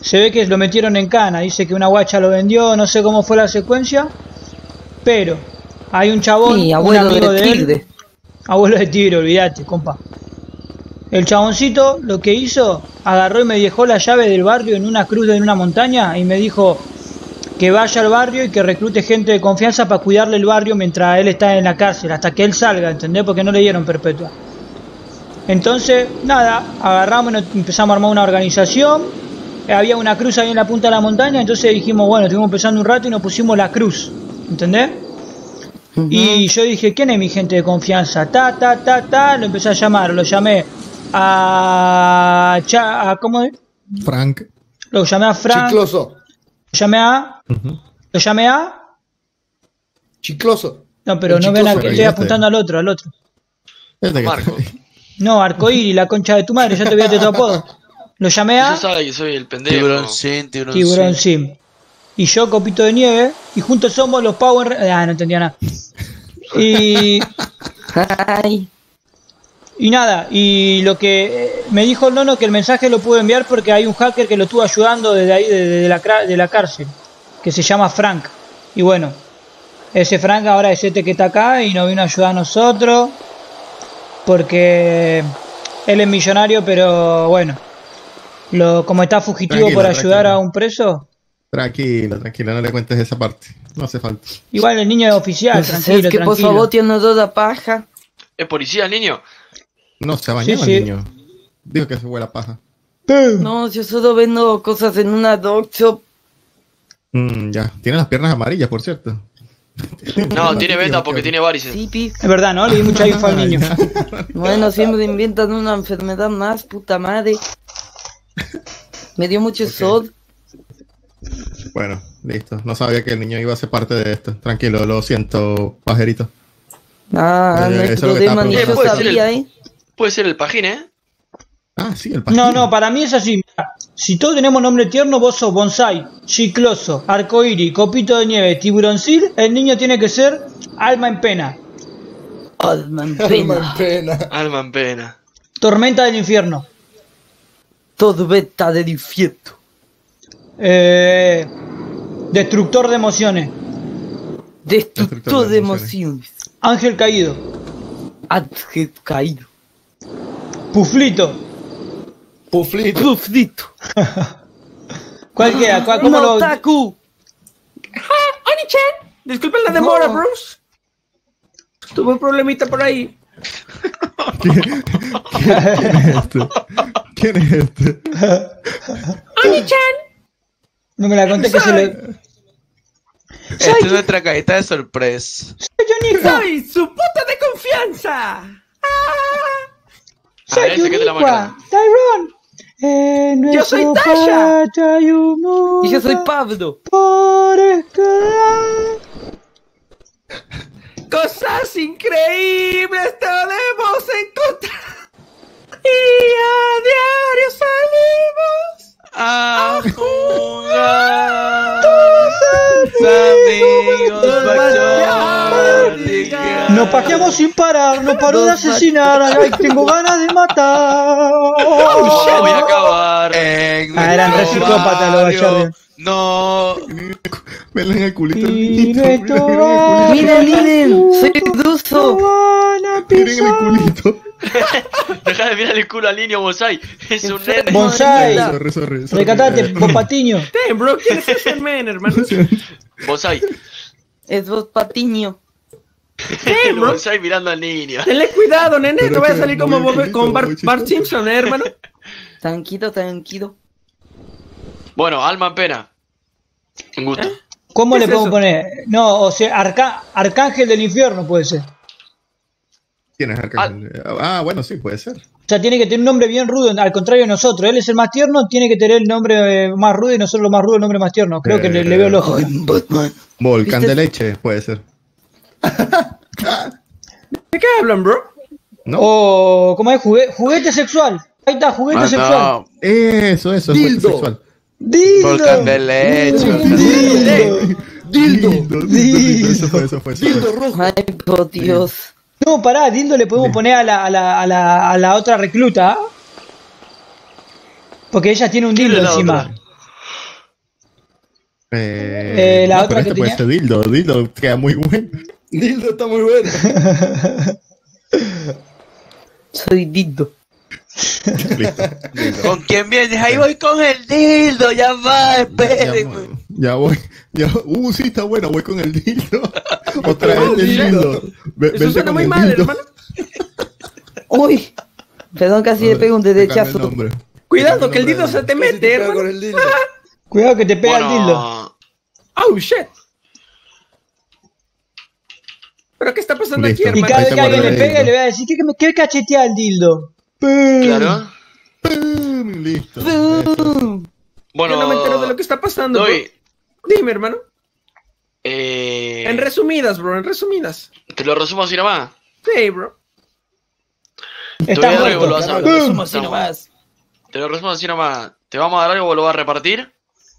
se ve que lo metieron en cana, dice que una guacha lo vendió, no sé cómo fue la secuencia, pero hay un chabón, sí, un abuelo amigo de de él, tigre. Abuelo de tigre, olvídate, compa. El chaboncito lo que hizo, agarró y me dejó la llave del barrio en una cruz de una montaña y me dijo, que vaya al barrio y que reclute gente de confianza para cuidarle el barrio mientras él está en la cárcel, hasta que él salga, ¿entendés? Porque no le dieron perpetua. Entonces, nada, agarramos y empezamos a armar una organización. Había una cruz ahí en la punta de la montaña, entonces dijimos, bueno, estuvimos pensando un rato y nos pusimos la cruz, ¿entendés? Y yo dije, ¿quién es mi gente de confianza? Ta, ta, ta, ta, lo empecé a llamar, lo llamé a... Cha- a ¿Cómo? es? Frank. Lo llamé a Frank. Chicloso. Lo llamé a... Lo llamé a... Chicloso. No, pero no ven a chicloso que estoy apuntando al otro, al otro. Marco. No, arcoíri, la concha de tu madre, ya te olvidaste tu apodo. Lo llamé a Yo sabe que soy el pendejo. Tiburón Sim, tiburón, Tiburón Sim. Sim. Y yo, Copito de Nieve, y juntos somos los Power... Ah, no entendía nada. Y... Y nada, y lo que eh, me dijo el nono que el mensaje lo pudo enviar porque hay un hacker que lo estuvo ayudando desde ahí, desde la, de la cárcel, que se llama Frank. Y bueno, ese Frank ahora es este que está acá y nos vino a ayudar a nosotros, porque él es millonario, pero bueno, lo, como está fugitivo Tranquilo, por ayudar tranquilo. a un preso, Tranquilo, tranquilo, no le cuentes esa parte. No hace falta. igual el niño es oficial, Entonces, tranquilo, es que por favor tiene toda paja. ¿Es policía el niño? No, se ha bañado Sí, sí. el niño. Dijo que se huele a paja. No, yo solo vendo cosas en una dog shop. Mm, ya. Tiene las piernas amarillas, por cierto. No, tiene beta porque tiene varices. Es verdad, ¿no? Le di mucha info al niño. Bueno, siempre inventan una enfermedad más, puta madre. Me dio mucho sod. Bueno, listo. No sabía que el niño iba a ser parte de esto. Tranquilo, lo siento, pajerito. Ah, Eh, no hay eso es lo que estaba problema, ni yo preguntando. Puede ser el- sabía, ¿eh? Puede ser el pajín, ¿eh? Ah, sí, el No, no, para mí es así. mirá. Si todos tenemos nombre tierno, vos sos bonsai, chicloso, arcoíris, copito de nieve, tiburoncil, el niño tiene que ser alma en pena, Alma en Alma en pena. Alma en pena. tormenta del infierno, Todo beta del infierno. eh, destructor de emociones, Destructor de emociones. ángel caído, Ángel caído. Puflito. Puflito. Puflito. ¿Cuál queda? ¿Cuál- ¿Cómo no, lo.? Taku. Oni-chan, disculpen la demora, bros. Tuve un problemita por ahí. ¿Quién es este? ¿Quién es este? Oni-chan. No me la conté que se le. Esta es nuestra cajita de sorpresa. Soy su puta de confianza. A la máquina. Tyrone. En Yo soy Tasha. Y yo soy Pablo. por explorar. Cosas increíbles podemos encontrar. Y a diario salimos. A jugar. Amigos, pachones. Nos pajeamos sin parar, no paro de asesinar, ay, tengo ganas de matar. Ya voy a acabar. En Ah, eran re psicópatas los. Bachardian. No. Velen el culito Miren, miren, soy Duso. van a el culito. Miren el culito. Deja de mirar el culo al niño Bonsai. Es un nene. Bonsai, recatate, con patiño. Damn, bro, ¿quién es ese man, hermano? Bonsai. Es vos patiño. El Bonsai mirando al niño. Tenle cuidado, nene. Pero No voy a salir como Bob- bonito, con Bart. Simpson, ¿eh, hermano. Tranquilo, tranquilo. Bueno, alma en pena. Un gusto. ¿Cómo ¿Qué le es podemos eso? poner? No, o sea, arca- Arcángel del infierno puede ser. ¿Quién es Arcángel? Ah, bueno, sí, puede ser. O sea, tiene que tener un nombre bien rudo, al contrario de nosotros. Él es el más tierno, tiene que tener el nombre eh, más rudo y nosotros lo más rudo, el nombre más tierno. Creo que le, le veo el ojo. Volcán ¿Viste? de leche, puede ser. ¿De qué hablan, bro? ¿No? O, ¿cómo es? Jugue- juguete sexual. Ahí está, juguete Ah, sexual. no. Eso, eso, es Dildo. sexual. Dildo. Volcán de leche. Dildo. Dildo. Dildo, dildo, Eso fue, eso fue. Eso Dildo fue. rojo. Ay, por Dios. No, pará, Dildo le podemos poner a la, a la, a la, a la otra recluta. Porque ella tiene un dildo encima. otra? Eh, Eh, la no, otra pero este que puede tenía- ser dildo. Dildo queda muy bueno. Dildo está muy bueno. Soy Dido. ¿Con quién vienes? Ahí voy con el dildo, ya va, espérenme. Ya voy. Ya, uh, sí, está bueno, voy con el dildo. Otra vez el dildo. Ve- Eso suena muy mal, dildo. hermano. Uy, perdón, casi le pego un derechazo. Cuidado, que el dildo se te mete, hermano. Cuidado que te pega el dildo. Oh, shit. ¿Pero qué está pasando Listo. aquí, Y hermano? cada vez que alguien le pega, le voy a decir, ¿qué, qué, cachetea el dildo? ¡Pum! claro. Pum, Listo. Bueno, Yo no me entero de lo que está pasando, bro. Dime, hermano. eh, En resumidas, bro, en resumidas. te lo resumo así nomás. Sí, bro. Te voy Está a dar algo, lo vas a ver. ¡Pum! Así nomás. Te lo resumo así nomás. Te vamos a dar algo, vos lo vas a repartir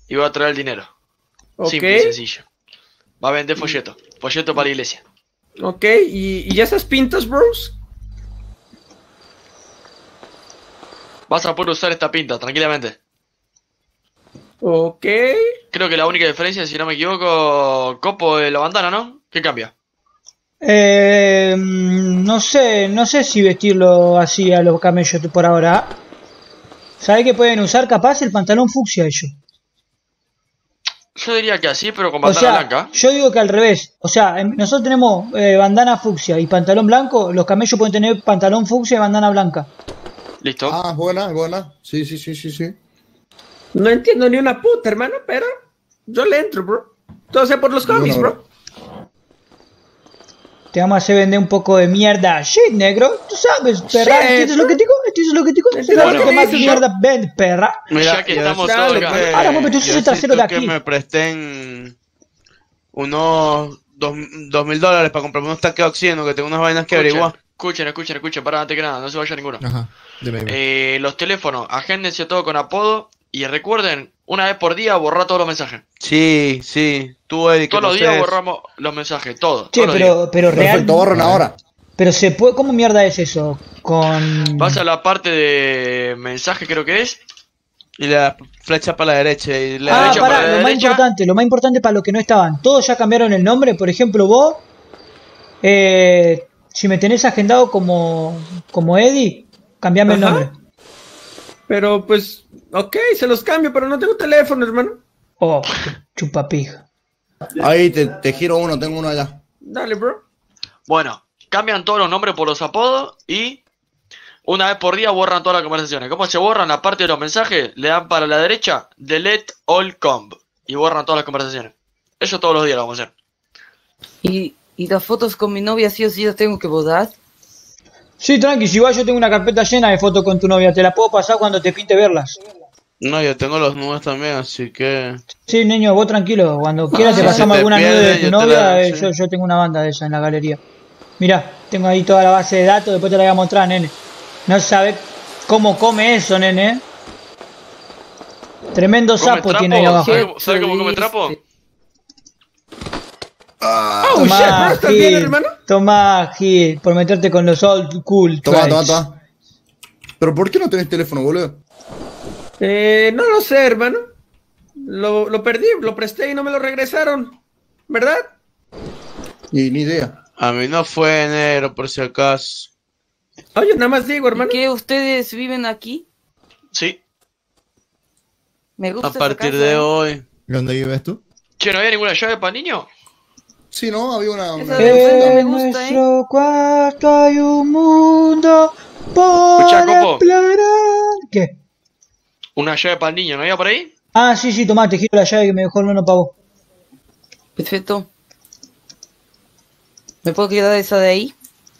y voy a traer el dinero. Ok. Simple y sencillo. Va a vender folleto. Folleto para la iglesia. Ok, ¿y, y esas pintas, bros? Vas a poder usar esta pinta, tranquilamente. Ok. Creo que la única diferencia, si no me equivoco, copo de la bandana, ¿no? ¿Qué cambia? Eh, mm, no sé, no sé si vestirlo así a los camellos por ahora. ¿Sabes que pueden usar capaz el pantalón fucsia ellos? Yo diría que así, pero con O bandana sea, blanca. yo digo que al revés. O sea, em- nosotros tenemos eh, bandana fucsia y pantalón blanco. Los camellos pueden tener pantalón fucsia y bandana blanca. Listo. Ah, buena, buena. Sí, sí, sí, sí, sí. No entiendo ni una puta, hermano, pero yo le entro, bro. Todo sea por los cómics, bro. Te vamos a hacer vender un poco de mierda. Shit, negro. Tú sabes, perra. ¿Entiendes lo que digo? ¿Entiendes lo que digo? ¿Sabes lo lo que más dices, mierda vende, perra? Ya que estamos acá. pues. Ahora, pues, tú sos el trasero de aquí. que me presten unos dos, dos mil dólares para comprarme unos tanques de oxígeno, que tengo unas vainas que averiguar. escuchen, escuchen, escuchen. Para antes que nada, no se vaya ninguno. Ajá. Dime, dime. Eh, los teléfonos, agéndense todo con apodo. Y recuerden, una vez por día borrar todos los mensajes. Sí, sí. Tú, que Todos los días borramos los mensajes, todos. Che, todos pero, pero real. Borren ahora. Pero se puede. ¿Cómo mierda es eso? Con. Vas a la parte de mensaje, creo que es. Y la flecha para la derecha. Y la Ah, derecha pará, para la lo más importante, lo más importante para los que no estaban. Todos ya cambiaron el nombre. Por ejemplo, vos, eh, si me tenés agendado como, como Eddie, cambiame el nombre. Pero pues, ok, se los cambio, pero no tengo teléfono, hermano. Oh, chupapija. Ahí te, te giro uno, tengo uno allá. Dale, bro. Bueno, cambian todos los nombres por los apodos y una vez por día borran todas las conversaciones. ¿Cómo se borran? La parte de los mensajes, le dan para la derecha, delete all comb y borran todas las conversaciones. Eso todos los días lo vamos a hacer. ¿Y, y las fotos con mi novia sí o sí las tengo que borrar? Sí, tranqui, si igual yo tengo una carpeta llena de fotos con tu novia, te la puedo pasar cuando te pinte verlas. No, yo tengo los nudos también, así que. Sí, niño, vos tranquilo, cuando quieras te si pasamos te alguna nude de tu yo te novia, la- eh, sí. yo, yo tengo una banda de esa en la galería. Mirá, tengo ahí toda la base de datos, después te la voy a mostrar, nene. No sabes cómo come eso, nene. Tremendo ¿Come sapo tiene ahí abajo. ¿Sabe, sabe cómo come trapo? Oh, shit, bro, Tomá, ¿estás bien, Gil, hermano? tomá, Gil, por meterte con los old cool Toma, toma, toma. Pero ¿por qué no tenés teléfono, boludo? Eh, no lo sé, hermano. Lo, lo perdí, lo presté y no me lo regresaron. ¿Verdad? Y ni idea. A mí no fue enero, por si acaso. Oye, nada más digo, hermano. ¿Qué ustedes viven aquí? Sí. Me gusta A partir casa, de ¿eh? hoy. ¿Dónde vives tú? Che, ¿no había ninguna llave para niño? Sí, ¿no? Había una... Me En ¿eh? nuestro cuarto hay un mundo por Escuchá, Copo. explorar. ¿Qué? Una llave para el niño, ¿no había por ahí? Ah, sí, sí, tomá, te giro la llave que me dejó el mono para vos. Perfecto. ¿Me puedo quedar esa de ahí?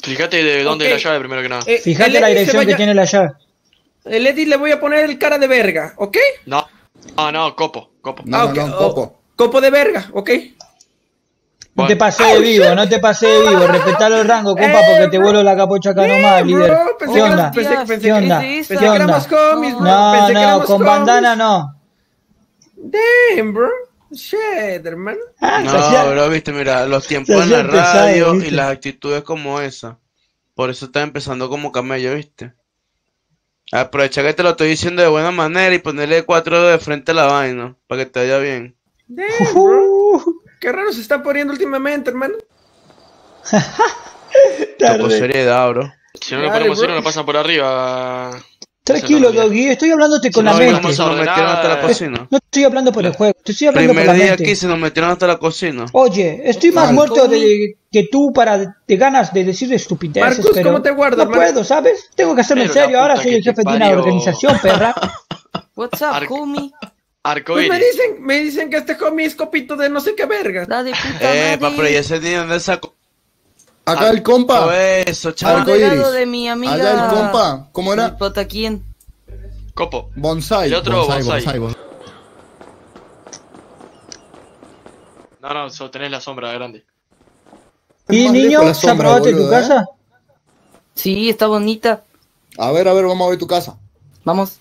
Fíjate de dónde es la llave primero que nada. Eh, Fíjate la dirección que tiene la llave. El Eddie le voy a poner el cara de verga, ¿ok? No. Ah, no, copo, copo. No, Ah, no, ok, no, oh, copo. Copo de verga, ¿ok? No te pases de vivo, no te pases de vivo. Respetalo el rango, compa, Eh, porque te vuelo la capocha acá nomás, líder. bro, pensé ¿Qué que onda? ¿Qué que- onda? ¿Qué onda? éramos comis, bro. No, Pensé que no, éramos con bandana no. Damn, bro. Shit, hermano. Ah, No, bro, viste, mira, los tiempos en la radio y las actitudes como esa. Por eso está empezando como camello, viste. Aprovecha que te lo estoy diciendo de buena manera y ponerle cuatro de frente a la vaina, para que te vaya bien. Damn, bro. Qué raro se está poniendo últimamente, hermano. Tarde. seriedad, bro. Si no le Dale, ponemos lo pasan por arriba. Tranquilo, Doggy, estoy hablándote con Si no, la nos mente. metieron hasta la cocina. No estoy hablando por el juego, te estoy hablando por Primer la día mente. aquí se nos metieron hasta la cocina. Oye, estoy más muerto de, que tú para de ganas de decir estupideces, Marcus, pero ¿cómo te guardas, no man? puedo, ¿sabes? Tengo que hacerlo en serio, ahora soy el jefe de una organización, perra. What's up, homie? Pues Arcoíris. me dicen, me dicen que este homie es copito de no sé qué verga. La de puta Eh, madre. pero ¿y ese niño dónde sacó Acá el compa. eso, chaval? De mi amiga. Allá el compa. ¿Cómo era? Mi pata, ¿quién? Copo. Bonsai. El otro Bonsai, bonsai. bonsai, bonsai. No, no, so- tenés la sombra grande. ¿Y niño, ya probaste tu ¿eh? casa? Sí, está bonita. A ver, a ver, vamos a ver tu casa. Vamos.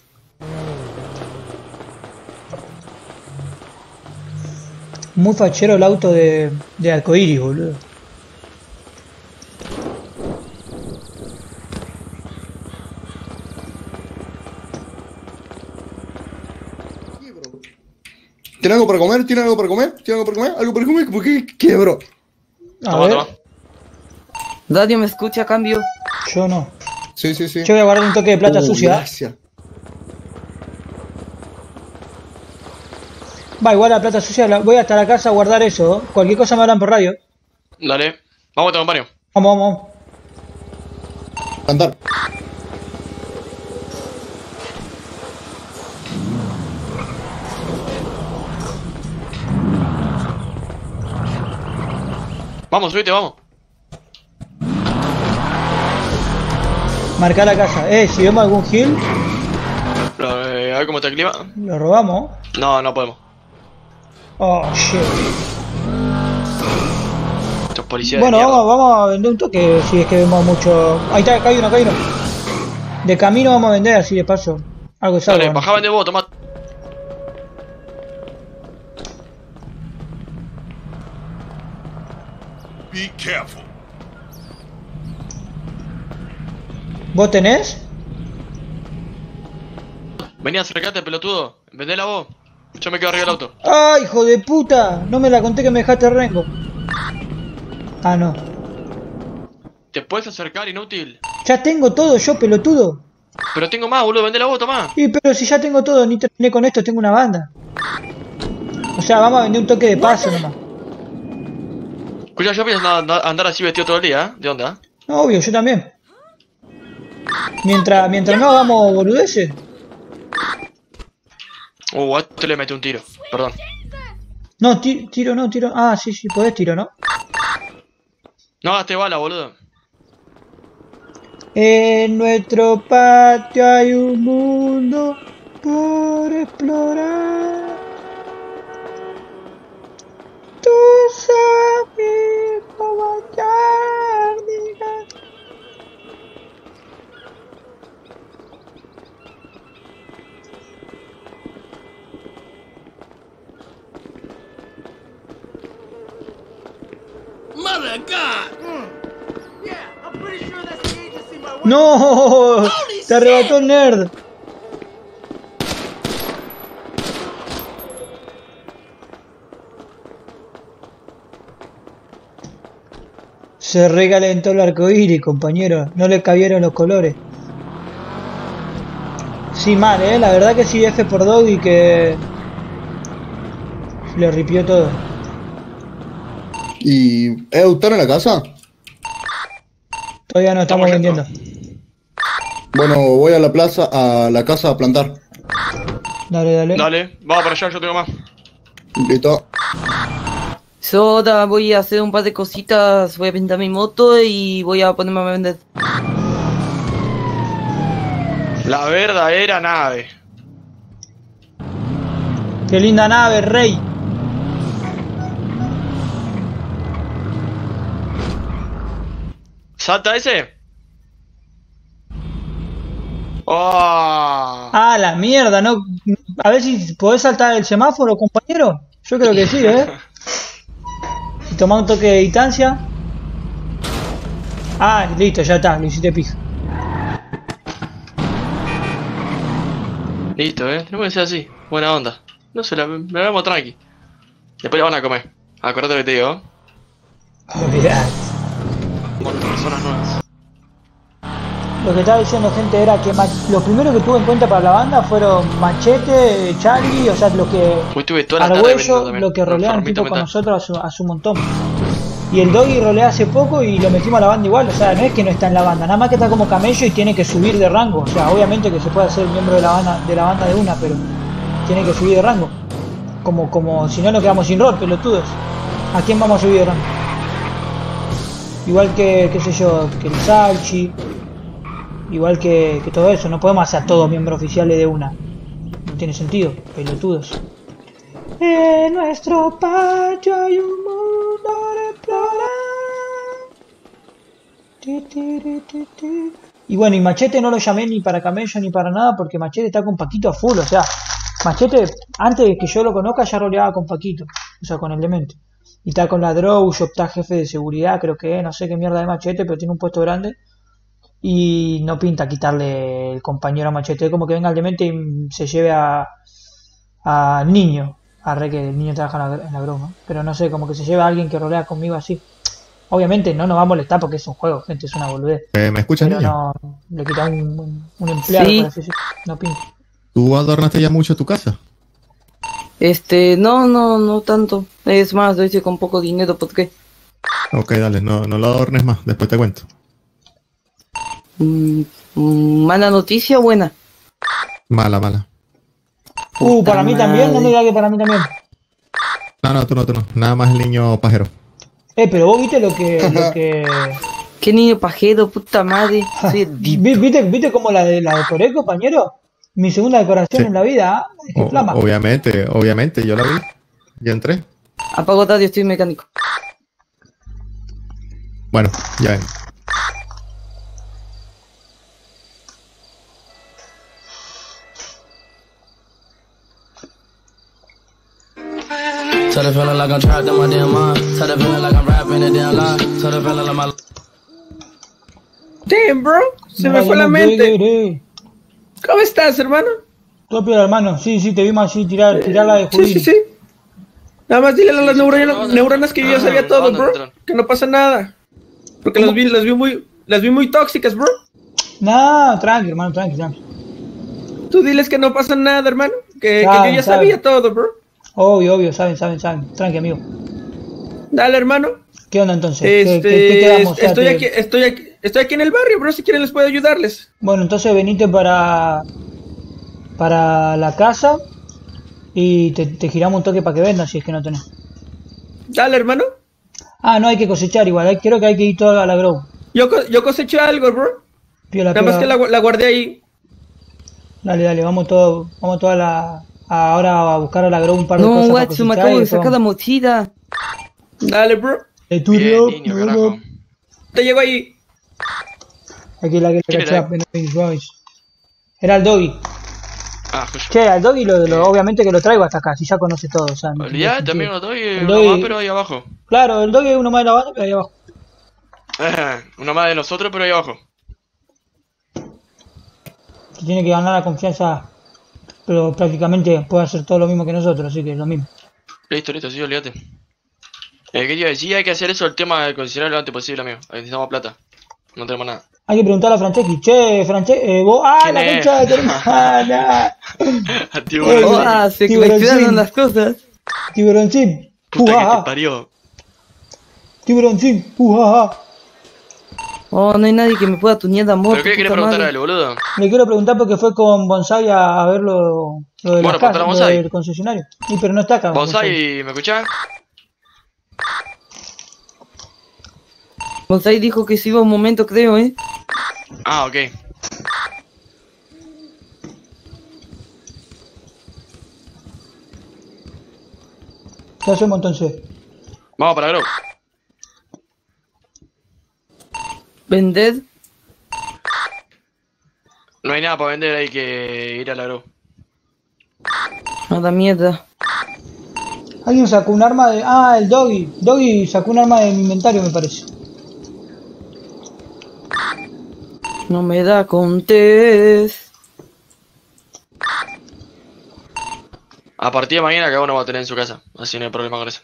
Muy fachero el auto de, de Arcoiris, boludo. ¿Tiene algo para comer? ¿Tiene algo para comer? ¿Tiene algo para comer? ¿Algo para comer? ¿Por qué? ¿Qué, bro? A Toma, ver, toma. Dadio me escucha a cambio. yo no. Sí, sí, sí. Yo voy a guardar un toque de plata Uh, sucia. Gracias. Va, igual la plata sucia, la- voy hasta la casa a guardar eso. Cualquier cosa me hablan por radio. Dale. Vamos, te acompaño. Vamos, vamos, vamos. Cantar. Vamos, subite, vamos. Marcar la casa. Eh, si vemos algún hill, eh, a ver cómo está el clima. lo robamos. No, no podemos. Oh, shit. Estos policías Bueno, de vamos, vamos a vender un toque si es que vemos mucho. Ahí está, acá hay uno, acá hay uno. De camino vamos a vender así de paso. Algo es algo. Dale, ¿no? bajaban de vos, toma. Be careful. ¿Vos tenés? Vení, acercate, pelotudo. Vendela vos. Yo me quedo arriba del auto. ¡Ay, hijo de puta! No me la conté que me dejaste rengo. Ah, no. ¿Te puedes acercar, inútil? Ya tengo todo yo, pelotudo. Pero tengo más, boludo. Vendela vos, tomá. Y pero si ya tengo todo, ni terminé con esto, tengo una banda. O sea, vamos a vender un toque de paso nomás. Escucha, yo pienso andar así vestido todo el día, ¿eh? ¿De onda? No, obvio, yo también. Mientras, mientras no hagamos boludeces. Uh, a este le metí un tiro. Perdón. No, ti- tiro, no, tiro. Ah, sí, sí, podés tiro, ¿no? No gasté bala, boludo. En nuestro patio hay un mundo por explorar. Tus amigos vayan, Mother of God! ¡No! ¡Te arrebató el nerd! Se recalentó el arco iris, compañero. No le cabieron los colores. Sí, mal, eh. La verdad que sí, F por Doggy que. Le ripió todo. ¿Y es usted en la casa? Todavía no estamos vendiendo. Bueno, voy a la plaza, a la casa a plantar. Dale, dale. Dale, vamos para allá, yo tengo más. Listo. Soda, voy a hacer un par de cositas, voy a pintar mi moto y voy a ponerme a vender. La verdadera nave. Qué linda nave, rey. ¿Salta ese? ¡Oh! Ah, la mierda, no. A ver si podés saltar el semáforo, compañero. Yo creo que sí, ¿eh? Si tomás un toque de distancia. Ah, listo, ya está, lo hiciste pija. Listo, eh. Tenemos que ser así. Buena onda. No se la. Me la vemos tranqui. Después la van a comer. Acordate lo que te digo. Olvidá. Con personas nuevas. lo que estaba diciendo gente era que los primeros que tuve en cuenta para la banda fueron Machete, Charlie, o sea, los que Hoy estuve toda la tarde veniendo Argüello, también. lo que rolean tipo con nosotros a su, a su montón. Y el Doggy rolea hace poco y lo metimos a la banda igual, o sea, no es que no está en la banda, nada más que está como camello y tiene que subir de rango, o sea, obviamente que se puede hacer miembro de la banda de la banda de una, pero tiene que subir de rango. Como como si no nos quedamos sin rol, pelotudos. ¿A quién vamos a subir de rango? Igual que, qué sé yo, que el Salchi, igual que, todo eso, no podemos hacer todos miembros oficiales de una. No tiene sentido, pelotudos. En nuestro patio hay un mundo de. Y bueno, y Machete no lo llamé ni para Camello ni para nada porque Machete está con Paquito a full, o sea, Machete, antes de que yo lo conozca, ya roleaba con Paquito, o sea, con el demente. Y está con la Drow, yo está jefe de seguridad, creo que no sé qué mierda de Machete, pero tiene un puesto grande. Y no pinta quitarle el compañero a Machete, es como que venga el demente y se lleve a al niño. Arre que el niño trabaja en la, en la broma. Pero no sé, como que se lleva a alguien que rolea conmigo así. Obviamente no nos va a molestar porque es un juego, gente, es una boludez. Eh, ¿Me escuchas, Pero niño? no, le quita un, un- un empleado, Sí. por así decirlo. No pinta. ¿Tú adornaste ya mucho tu casa? Este, no, no, no tanto. Es más, lo hice con poco dinero, porque Ok, dale, no, no lo adornes más, después te cuento. mm, mm, mala noticia, buena. Mala, mala. Uh, para mí también, no me digas que para mí también. No, no, tú no, tú no. Nada más el niño pajero. Eh, pero vos viste lo que. Lo que... Qué niño pajero, puta madre. ¿Viste, ¿Viste como la de la decoré, compañero? Mi segunda decoración Sí. en la vida, ¿ah? Es O- obviamente, obviamente, yo la vi. Ya entré. Apago radio, estoy mecánico. Bueno, ya ven. Tell the feeling like I'm trapped in my damn mind. Tell the feeling like I'm rapping a damn lie. Tell the feeling like my Damn, bro. Se me fue la mente. ¿Cómo estás, hermano? Todo piola, hermano. Sí, sí, te vimos así tirar, tirarla de Sí, judío. sí, sí. Nada más dile a las neuronas, neuronas que yo ya sabía todo, bro. Que no pasa nada. Porque las vi, las vi muy, las vi muy tóxicas, bro. No, tranqui, hermano, tranqui, tranqui. Tú diles que no pasa nada, hermano. Que, yo ya saben. sabía todo, bro. Obvio, obvio, saben, saben, saben. Tranqui, amigo. Dale, hermano. ¿Qué onda entonces? ¿Qué, Este, qué- qué quedamos? O sea, estoy te- aquí, estoy aquí, estoy aquí en el barrio, bro. Si quieren les puedo ayudarles. Bueno, entonces venite para para la casa y te, te giramos un toque para que vendas si es que no tenés. Dale, hermano. Ah, no hay que cosechar igual, hay- creo que hay que ir todo a la grow. Yo, co- yo coseché algo, bro. Piola, Nada más piola. que la, la guardé ahí. Dale, dale, vamos todo, vamos toda la a- ahora a buscar a la grow un par de No, cosas para Watsu, me acabo de sacar la mochila. Dale, bro. Eh, tú, Rob, no, no. Te llego ahí. Aquí la que ¿Quién le cachaba. Era el doggy. Ah. Che, al doggy lo, lo- obviamente que lo traigo hasta acá, si ya conoce todo. O sea, no sentido. también lo doy El uno doggy- más, pero ahí abajo. Claro, el doggy es uno más de la banda, pero ahí abajo. uno más de nosotros, pero ahí abajo. que tiene que ganar la confianza, pero prácticamente puede hacer todo lo mismo que nosotros, así que es lo mismo. Listo, listo, sí, olvídate. Eh, ¿Qué te iba a decir? Hay que hacer eso el tema de considerar lo antes posible, amigo. Necesitamos plata. No tenemos nada. Hay que preguntarle a Franceschi, che, Franceschi, eh, vos, ah, ¿Quién la es? concha de tu hermana. Tiburón. Eh, Ah, se mezclaron las cosas. Tiburoncín, Puta que te parió. tiburoncín, pujaja. Oh, no hay nadie que me pueda tunear de amor. ¿Pero qué le querés preguntar a él, boludo? Le quiero preguntar porque fue con Bonsai a, a ver lo, lo de Bueno, las preguntale a casas, lo Bonsai. del concesionario. Sí, pero no está acá. Bonsai, ¿me escuchás? Bonsai dijo que se iba un momento, creo, ¿eh? Ah, ok. ¿Qué hacemos entonces? Vamos para Grow. Vender. No hay nada para vender, hay que ir a la Grow. A la mierda. Alguien sacó un arma de... Ah, el Doggy. Doggy sacó un arma de mi inventario, me parece. No me da contez. A partir de mañana cada uno va a tener en su casa, así no hay problema con eso.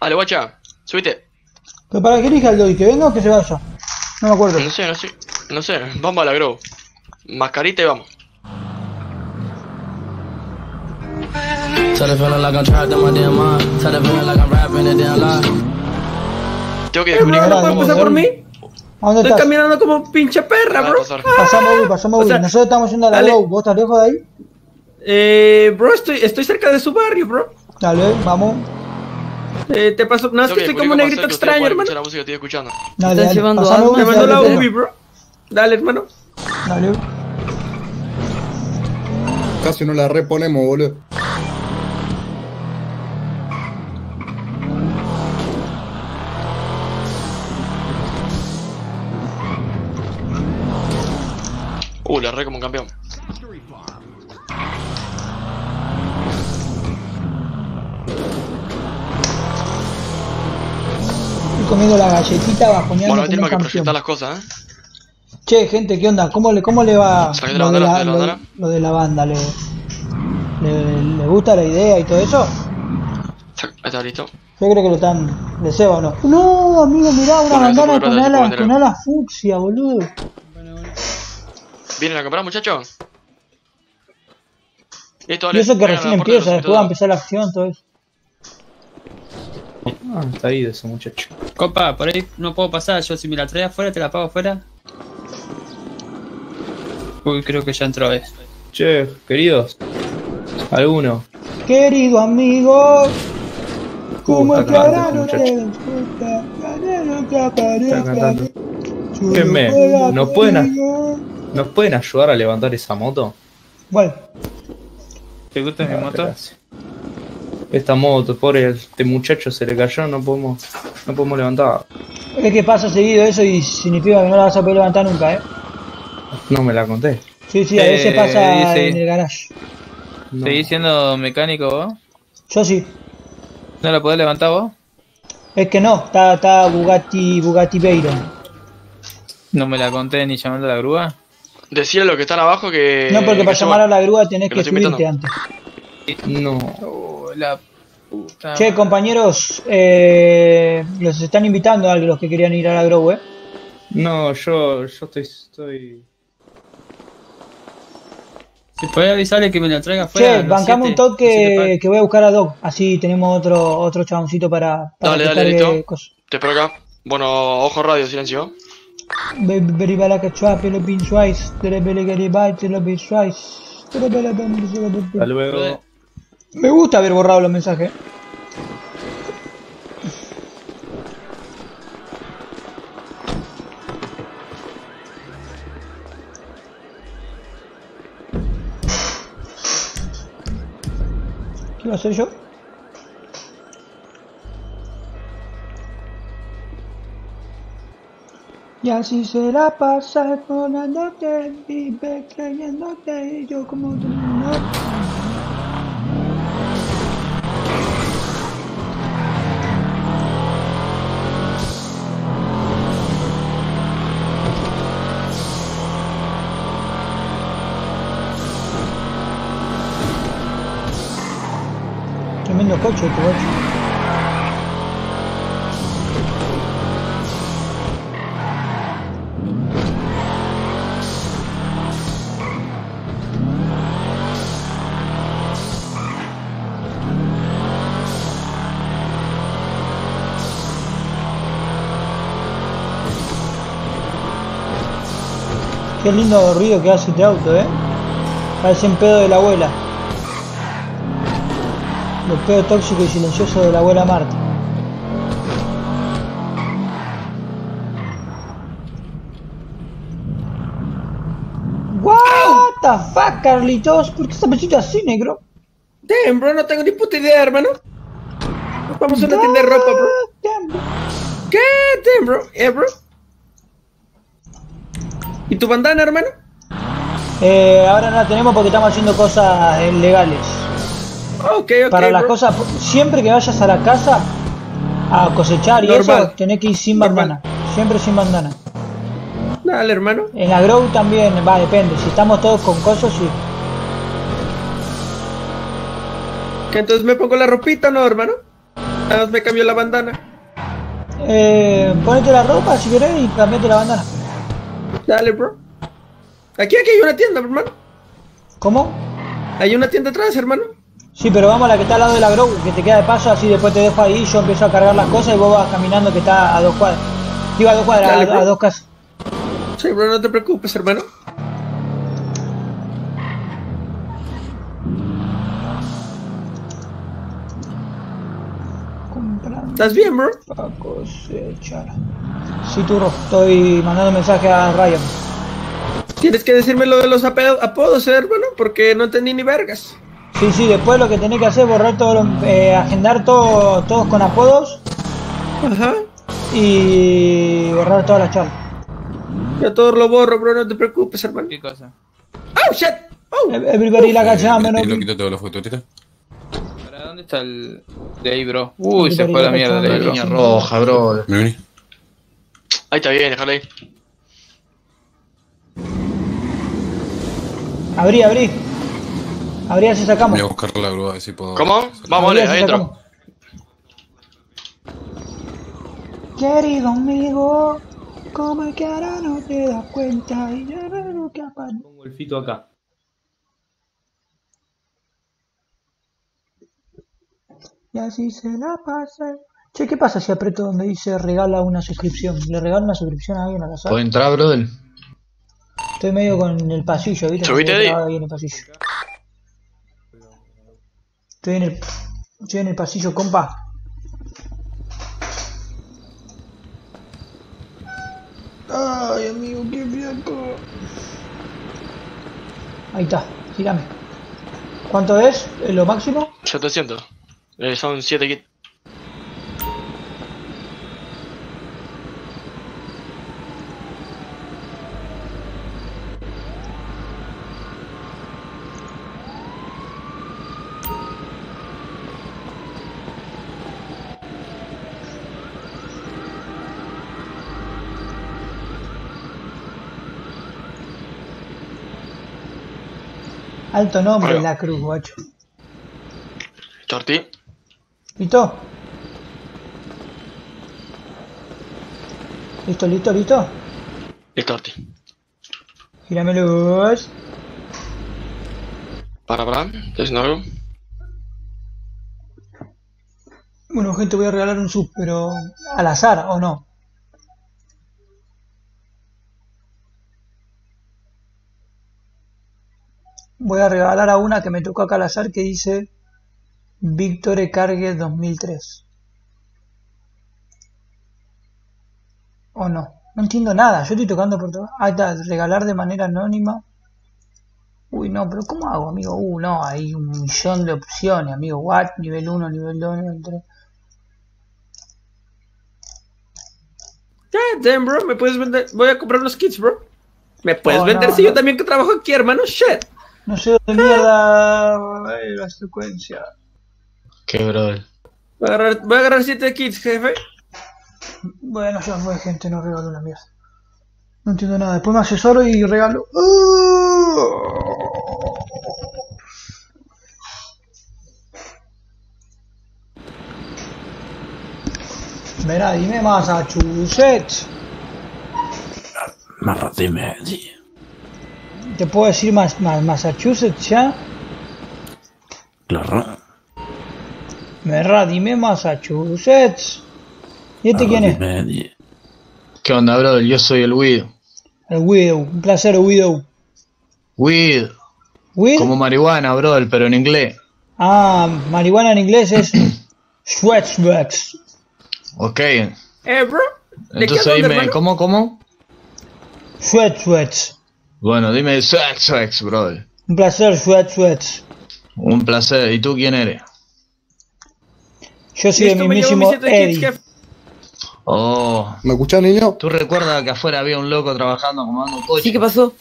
Dale, guacha, subite. ¿Pero para qué elige al doy? ¿Que venga o que se vaya? No me acuerdo. No sé, no sé. No sé, vamos a la grow. Mascarita y vamos. A. Tengo que descubrir ¿no puedes pasar por mí? ¿A Estoy estás? caminando como pinche perra, bro. Pasamos Ubi, pasamos O Ubi. sea, Nosotros estamos yendo a la. ¿Vos estás lejos de ahí? Eh, bro, estoy, estoy cerca de su barrio, bro. Dale, vamos. Eh, te paso. No, es que estoy como un cómo negrito extraño, hermano. escuchar la música que estoy escuchando. Dale, ¿Estás dale. llevando? Ubi, Te mando la UBI, bro. Dale, hermano. Dale. Casi no la reponemos, boludo. Uh, la re como un campeón. Estoy comiendo la galletita bajoneando Bueno, como tenemos que campeón. proyectar las cosas, ¿eh? Che, gente, ¿qué onda? ¿Cómo le, cómo le va Saqué de la lo de bandera, la, de lo, bandera. lo de la banda? ¿Le, le, le gusta la idea y todo eso? Está, listo. Yo creo que lo están... ¿Le ceba o no? No, amigo, mirá, una Bueno, bandana con alas, bandera. con alas fucsia, boludo. ¿Vienen a comprar, muchachos? Y dale. eso que recién empieza, después va a empezar la acción, todo eso. Ah, está ido ese muchacho. Copa, por ahí no puedo pasar. Yo si me la trae afuera, te la pago afuera. Uy, creo que ya entró, eh. Che, queridos. ¿Alguno? Querido amigo, muchacho. gusta, canelo que aparezca, juega ¿nos pueden. ¿nos pueden ayudar a levantar esa moto? Bueno, ¿Te gusta mi Ah, moto? gracias. Esta moto, pobre, este muchacho se le cayó, no podemos, no podemos levantar. es que pasa seguido eso y significa que no la vas a poder levantar nunca, ¿eh? No me la conté. Sí, sí, a Eh, veces pasa en el garage. No. ¿Seguís siendo mecánico vos? Yo sí. ¿No la podés levantar vos? Es que no, está, está Bugatti, Bugatti Veyron. No me la conté ni llamando a la grúa. Decirle a los que están abajo que. no, porque que para llamar a la grúa tenés que que lo subirte invitando. antes. No. Oh, la puta. Che, compañeros, eh, los están invitando a los que querían ir a la grow, ¿eh? No, yo, yo estoy, estoy. Si podés avisarle que me la traiga afuera. Che, bancame un toque que voy a buscar a Doc. Así tenemos otro otro chaboncito para, para Dale, dale, listo. cosas. Te espero acá. Bueno, ojo radio, silencio. Hasta luego. Me gusta haber borrado los mensajes. ¿Qué iba a hacer yo? Y así será pasar volándote, vive creyéndote, y yo como tú no. Qué lindo ruido que hace este auto, eh. Parecen pedo de la abuela. Los pedos tóxicos y silenciosos de la abuela Marta. What the fuck, Carlitos? ¿Por qué esta pesita así, negro? Damn, bro, no tengo ni puta idea, hermano. Vamos a una tienda de ropa, bro. ¿Qué? Damn, bro. Eh, bro. ¿Y tu bandana, hermano? Eh, ahora no la tenemos porque estamos haciendo cosas legales. Ok, ok. Para las bro. cosas, siempre que vayas a la casa a cosechar y eso, tenés que ir sin bandana. Siempre sin bandana. Dale, hermano. En la grow también, va, depende. Si estamos todos con cosas, sí. ¿Que entonces me pongo la ropita o no, hermano? Nada más me cambió la bandana. Eh, ponete la ropa si querés y cambiate la bandana. Dale, bro. Aquí, aquí hay una tienda, hermano. ¿Cómo? Hay una tienda atrás, hermano. Sí, pero vamos a la que está al lado de la Grow, que te queda de paso, así después te dejo ahí, yo empiezo a cargar las cosas y vos vas caminando que está a dos cuadras. Digo a dos cuadras, Dale, a, dos casas. Sí, bro, no te preocupes, hermano. ¿Estás bien, bro? A cosechar. Sí, turro, estoy mandando mensaje a Ryan. Tienes que decirme lo de los apodos, hermano, porque no entendí ni vergas. Sí, sí, después lo que tenés que hacer es borrar todo, lo- eh, agendar todo, todos con apodos Ajá. y borrar todas las charlas. Yo todo lo borro, bro, no te preocupes, hermano. ¿Qué cosa? ¡Oh, shit! ¡Oh! Everybody la cacha, menos. Y lo quito todos los fototitas. ¿Para dónde está el de ahí, bro? Uy, se fue a la mierda de La ahí, bro. línea roja, bro. Me vení. Ahí está bien, déjalo ahí. Abrí, abrí. Abrí, así sacamos. Voy a buscar la grúa a ver si puedo. ¿Cómo? Vamos, Abrí, dale, así adentro. sacamos. Querido amigo, como es que ahora no te das cuenta y ya no lo que Pongo el fito acá. Y así se la pasa. Che, ¿qué pasa si aprieto donde dice regala una suscripción? ¿Le regalo una suscripción a alguien al azar? ¿Puedo entrar, brother? Estoy medio con el pasillo, ¿viste? Subite ahí. trabado ahí en el pasillo. Estoy en el, estoy en el pasillo, compa. Ay, amigo, qué fiaco. Ahí está, girame. ¿Cuánto es? ¿Es ¿Lo máximo? 700. Eh, son 7 kits. Alto nombre, la cruz, guacho. Torti. ¿Listo? ¿Listo, listo, listo? El torti. Gírame luz. Para, para. ¿Estás haciendo algo? Bueno, gente, voy a regalar un sub, pero al azar, ¿o no? Voy a regalar a una que me tocó acá al azar que dice Victor Cargue 2003. ¿O no? No entiendo nada, yo estoy tocando por todo. Ah, está, regalar de manera anónima. Uy, no, pero ¿cómo hago, amigo? Uh, no, hay un millón de opciones, amigo. What? Nivel 1, nivel 2, nivel 3. God damn, bro, me puedes vender. Voy a comprar unos kits, bro. Me puedes Oh, vender no, si no. yo también que trabajo aquí, hermano. Shit. No sé dónde mierda eh, la secuencia. Qué brother. Voy a agarrar, voy a agarrar siete kits, jefe. Bueno, ya fue gente, no regalo una mierda. No entiendo nada. Después me asesoro y regalo. ¡Uh! Verá, dime Massachusetts. Más dime, sí. ¿Te puedo decir más, más Massachusetts ya? Claro. Verá, dime Massachusetts. ¿Y este quién es? ¿Qué onda, brother? Yo soy el Weed. El Widow. Un placer, Widow. Weed. ¿Weed? Como marihuana, brother, pero en inglés. Ah, marihuana en inglés es Schwetzwex. Ok. Eh, bro. ¿De Entonces dime? ¿cómo, cómo? Schwetzwex. Bueno, dime sex, sex, brother. Un placer, Schwetzwex. Un placer. ¿Y tú quién eres? Yo soy Listo, el mismísimo Eddie. Oh. ¿Me escuchás, niño? ¿Tú recuerdas que afuera había un loco trabajando como dando coche? Sí, ¿qué pasó?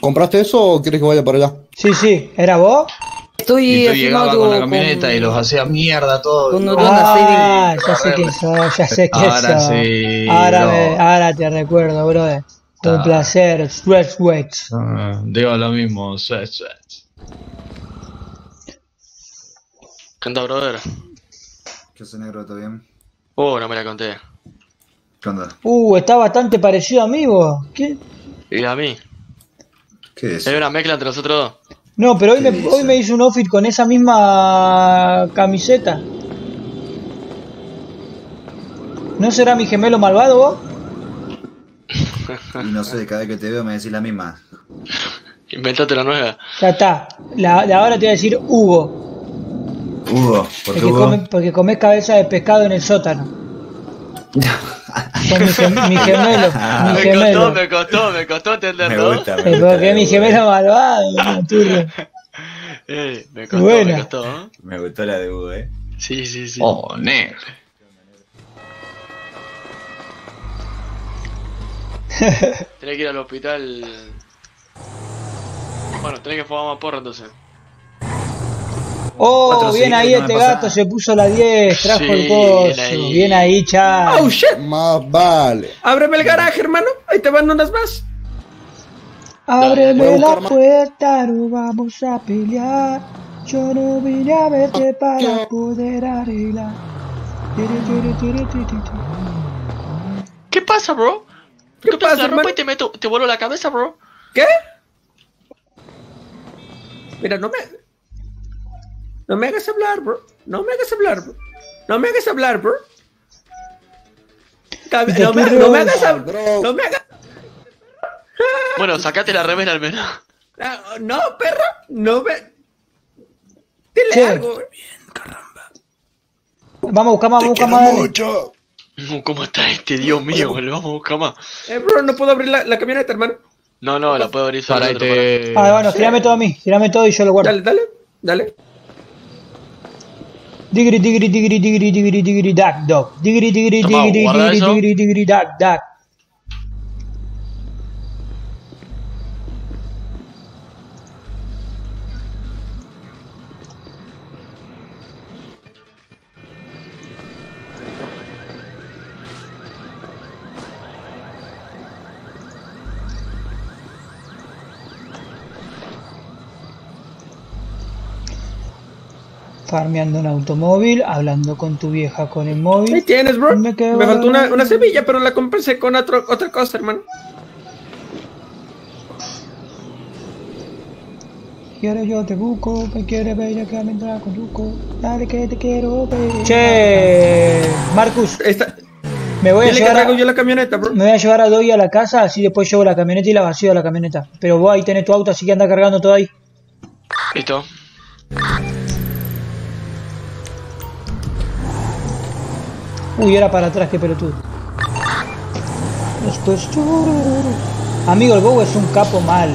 ¿Compraste eso o quieres que vaya para allá? Sí, sí. ¿Era vos? Estoy Y tú llegabas con la camioneta y los hacías mierda todos. Con Ah, ahí ya sé que sos, ya sé que Ahora sos. sí, Ahora, me- ahora te recuerdo, brother. Un Ta. placer, Schwetzwex. Ah, digo lo mismo, sex. ¿Qué onda, brother? ¿Qué hace negro? ¿Todo bien? Oh, no me la conté. ¿Qué onda? Uh, está bastante parecido a mí, vos. ¿Qué? Y a mí. ¿Qué es? Hay una mezcla entre nosotros dos. No, pero hoy me, hoy me hizo un outfit con esa misma camiseta. ¿No será mi gemelo malvado vos? Y no sé, cada vez que te veo me decís la misma. Inventate la nueva. Ya está. La, de ahora te voy a decir Hugo. Hugo, ¿por qué Porque, Hugo? come, porque comés cabeza de pescado en el sótano. Con mi, gem- mi gemelo. Mi me costó, me costó, me costó entenderlo. Me gusta, me gusta. Porque mi gemelo malvado. Eh, me costó, Buena. me costó. ¿eh? Me gustó la de Hugo, eh. Sí, sí, sí. Oh, negro. Tenés que ir al hospital. Bueno, tenés que fumar más porro entonces. Oh, Cuatro bien ahí no este gato, nada. se puso la 10, trajo Sí, el coso. bien ahí. Bien ahí, chao. Oh shit. Más vale. Ábreme el garaje, hermano. Ahí te van unas más. Ábreme la puerta, no vamos a pelear. Yo no vine a verte para poder arreglar. ¿Qué pasa, bro? ¿Qué ¿Qué pasa, ropa hermano? y te meto, te vuelo la cabeza, bro? ¿Qué? Mira, no me. No me hagas hablar, bro. No me hagas hablar, bro. No me hagas hablar, bro. Cab- ¿Y qué No me, no me hagas hablar. No me hagas. Bueno, sacate la remera al menos. Ah, No, perro. No me. Dile ¿Qué? algo. güey. Vamos a buscar más, vamos a buscar más. dale. mucho. Uh, ¿Cómo está este? Dios mío, boludo, vamos a buscar más. Eh, bro, no puedo abrir la, la camioneta, hermano. No, no, la puedo abrir solo. Te... Ah, bueno, tirame todo a mí, tirame todo y yo lo guardo. Dale, dale. Dale. Digiri, digiri, digiri, digiri, digiri, digiri, duck, dog. Digiri, guarda digiri, eso. digiri, digiri, duck, duck. Farmeando un automóvil, hablando con tu vieja con el Ahí móvil. tienes, bro. Me faltó una, una semilla, pero la compensé con otro, otra cosa, hermano. Quiero yo te busco, me quiere bella que me entra con Yuco. Dale que te quiero ver. Che, Marcus, Esta, me voy a llevar a, yo la camioneta, bro. me voy a llevar a Doi a la casa, así después llevo la camioneta y la vacío de la camioneta. Pero vos ahí tenés tu auto, así que anda cargando todo ahí. Listo. Uy, era para atrás, qué pelotudo. Esto es. Amigo, el Bow es un capo mal.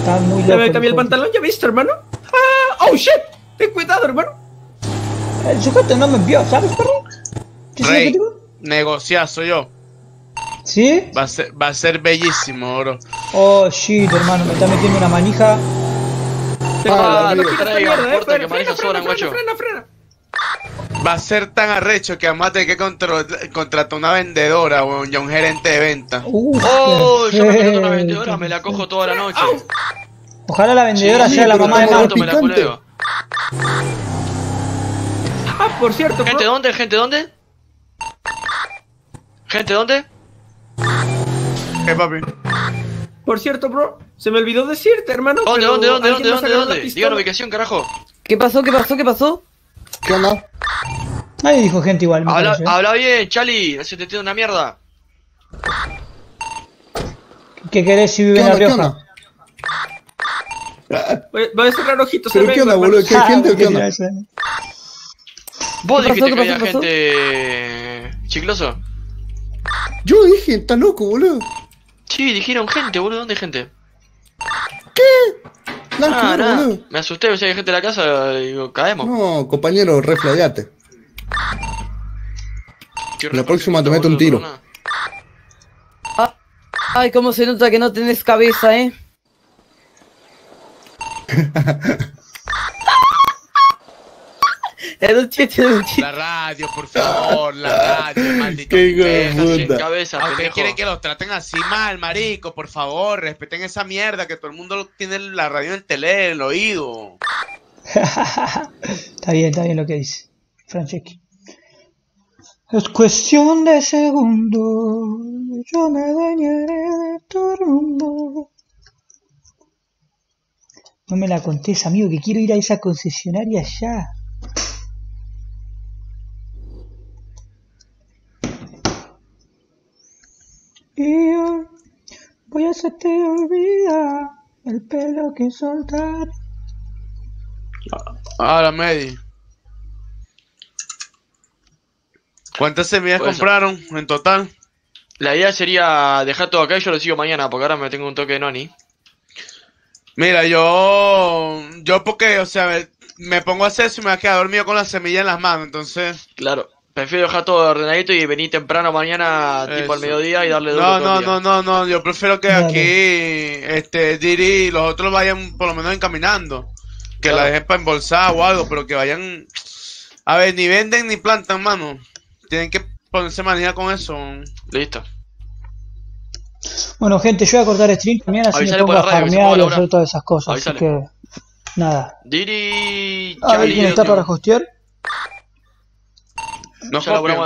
Está muy Ya loco. me el cambié el pantalón, ¿ya viste, hermano? Ah, oh shit. Ten cuidado, hermano. El sujeto no me vio, ¿sabes, perro? ¿Qué Rey, negociazo yo. ¿Sí? Va a ser, va a ser bellísimo, bro. Oh, shit, hermano, me está metiendo una manija. Ah, no no quiero esta traigan, mierda, eh. importa que Frena, frena, sobran, frena, guacho. frena, frena. Va a ser tan arrecho que vamos a tener que contratar una vendedora o ya un gerente de venta. Uh, Oh, yo me contrato una vendedora, me la cojo toda la noche. Ojalá la vendedora Sí, sea la mamá de me la picante. culeo. Ah, por cierto, ¿Gente bro. dónde? ¿Gente dónde? ¿Gente dónde? ¿Qué, papi? Por cierto, bro. Se me olvidó decirte, hermano. ¿Dónde, dónde, dónde, dónde, dónde, dónde? Diga la ubicación, carajo. ¿Qué pasó? ¿Qué pasó? ¿Qué pasó? ¿Qué onda? Nadie dijo gente igual, Habla, ¿eh? habla bien, Chali, no se te entiende una mierda. ¿Qué querés si vive ¿Qué en La? ¿Qué Rioja? Voy voy a cerrar ojitos. ¿Pero ahí qué onda, boludo? ¿Qué Ah, gente o qué ¿qué onda? eh? ¿Vos ¿Qué dijiste ¿Qué que había? ¿Qué gente chicloso? Yo dije, está loco, boludo. Sí, dijeron gente, boludo, ¿dónde hay gente? Nada que Ah, ver, nada. Me asusté, pensé que había gente en la casa y digo, caemos. No, compañero, reflayate. La próxima te meto un tiro. Ah, ay, cómo se nota que no tenés cabeza, ¿eh? Era un chiste, era un chiste. La radio, por favor, la radio, maldito. Qué. Cabeza, ¿A ustedes pendejo. quieren que los traten así mal, marico? Por favor, respeten esa mierda, que todo el mundo tiene la radio en el tele, en el oído. está bien, está bien lo que dice. Franceschi. Es cuestión de segundos, yo me adueñaré de tu rumbo. No me la contés, amigo, que quiero ir a esa concesionaria ya. Y yo voy a hacerte olvidar el pelo que soltar. Ahora, Medi. ¿Cuántas semillas Pues- compraron en total? La idea sería dejar todo acá y yo lo sigo mañana, porque ahora me tengo un toque de noni. Mira, yo. Yo, porque, o sea, me pongo a hacer eso y me voy a quedar dormido con la semilla en las manos, entonces. Claro, prefiero dejar todo ordenadito y venir temprano mañana, tipo al mediodía, y darle duro No, todo no, no, no, no, yo prefiero que aquí, este, Diri y los otros vayan por lo menos encaminando. Que Claro. la dejen para embolsar o algo, pero que vayan. A ver, ni venden ni plantan, mano. Tienen que ponerse manía con eso. Listo. Bueno, gente, yo voy a cortar stream mañana así me Avisale pongo por a farmear y hacer todas esas cosas. Así que, nada. Diri, A ver quién está para hostear. No laburamos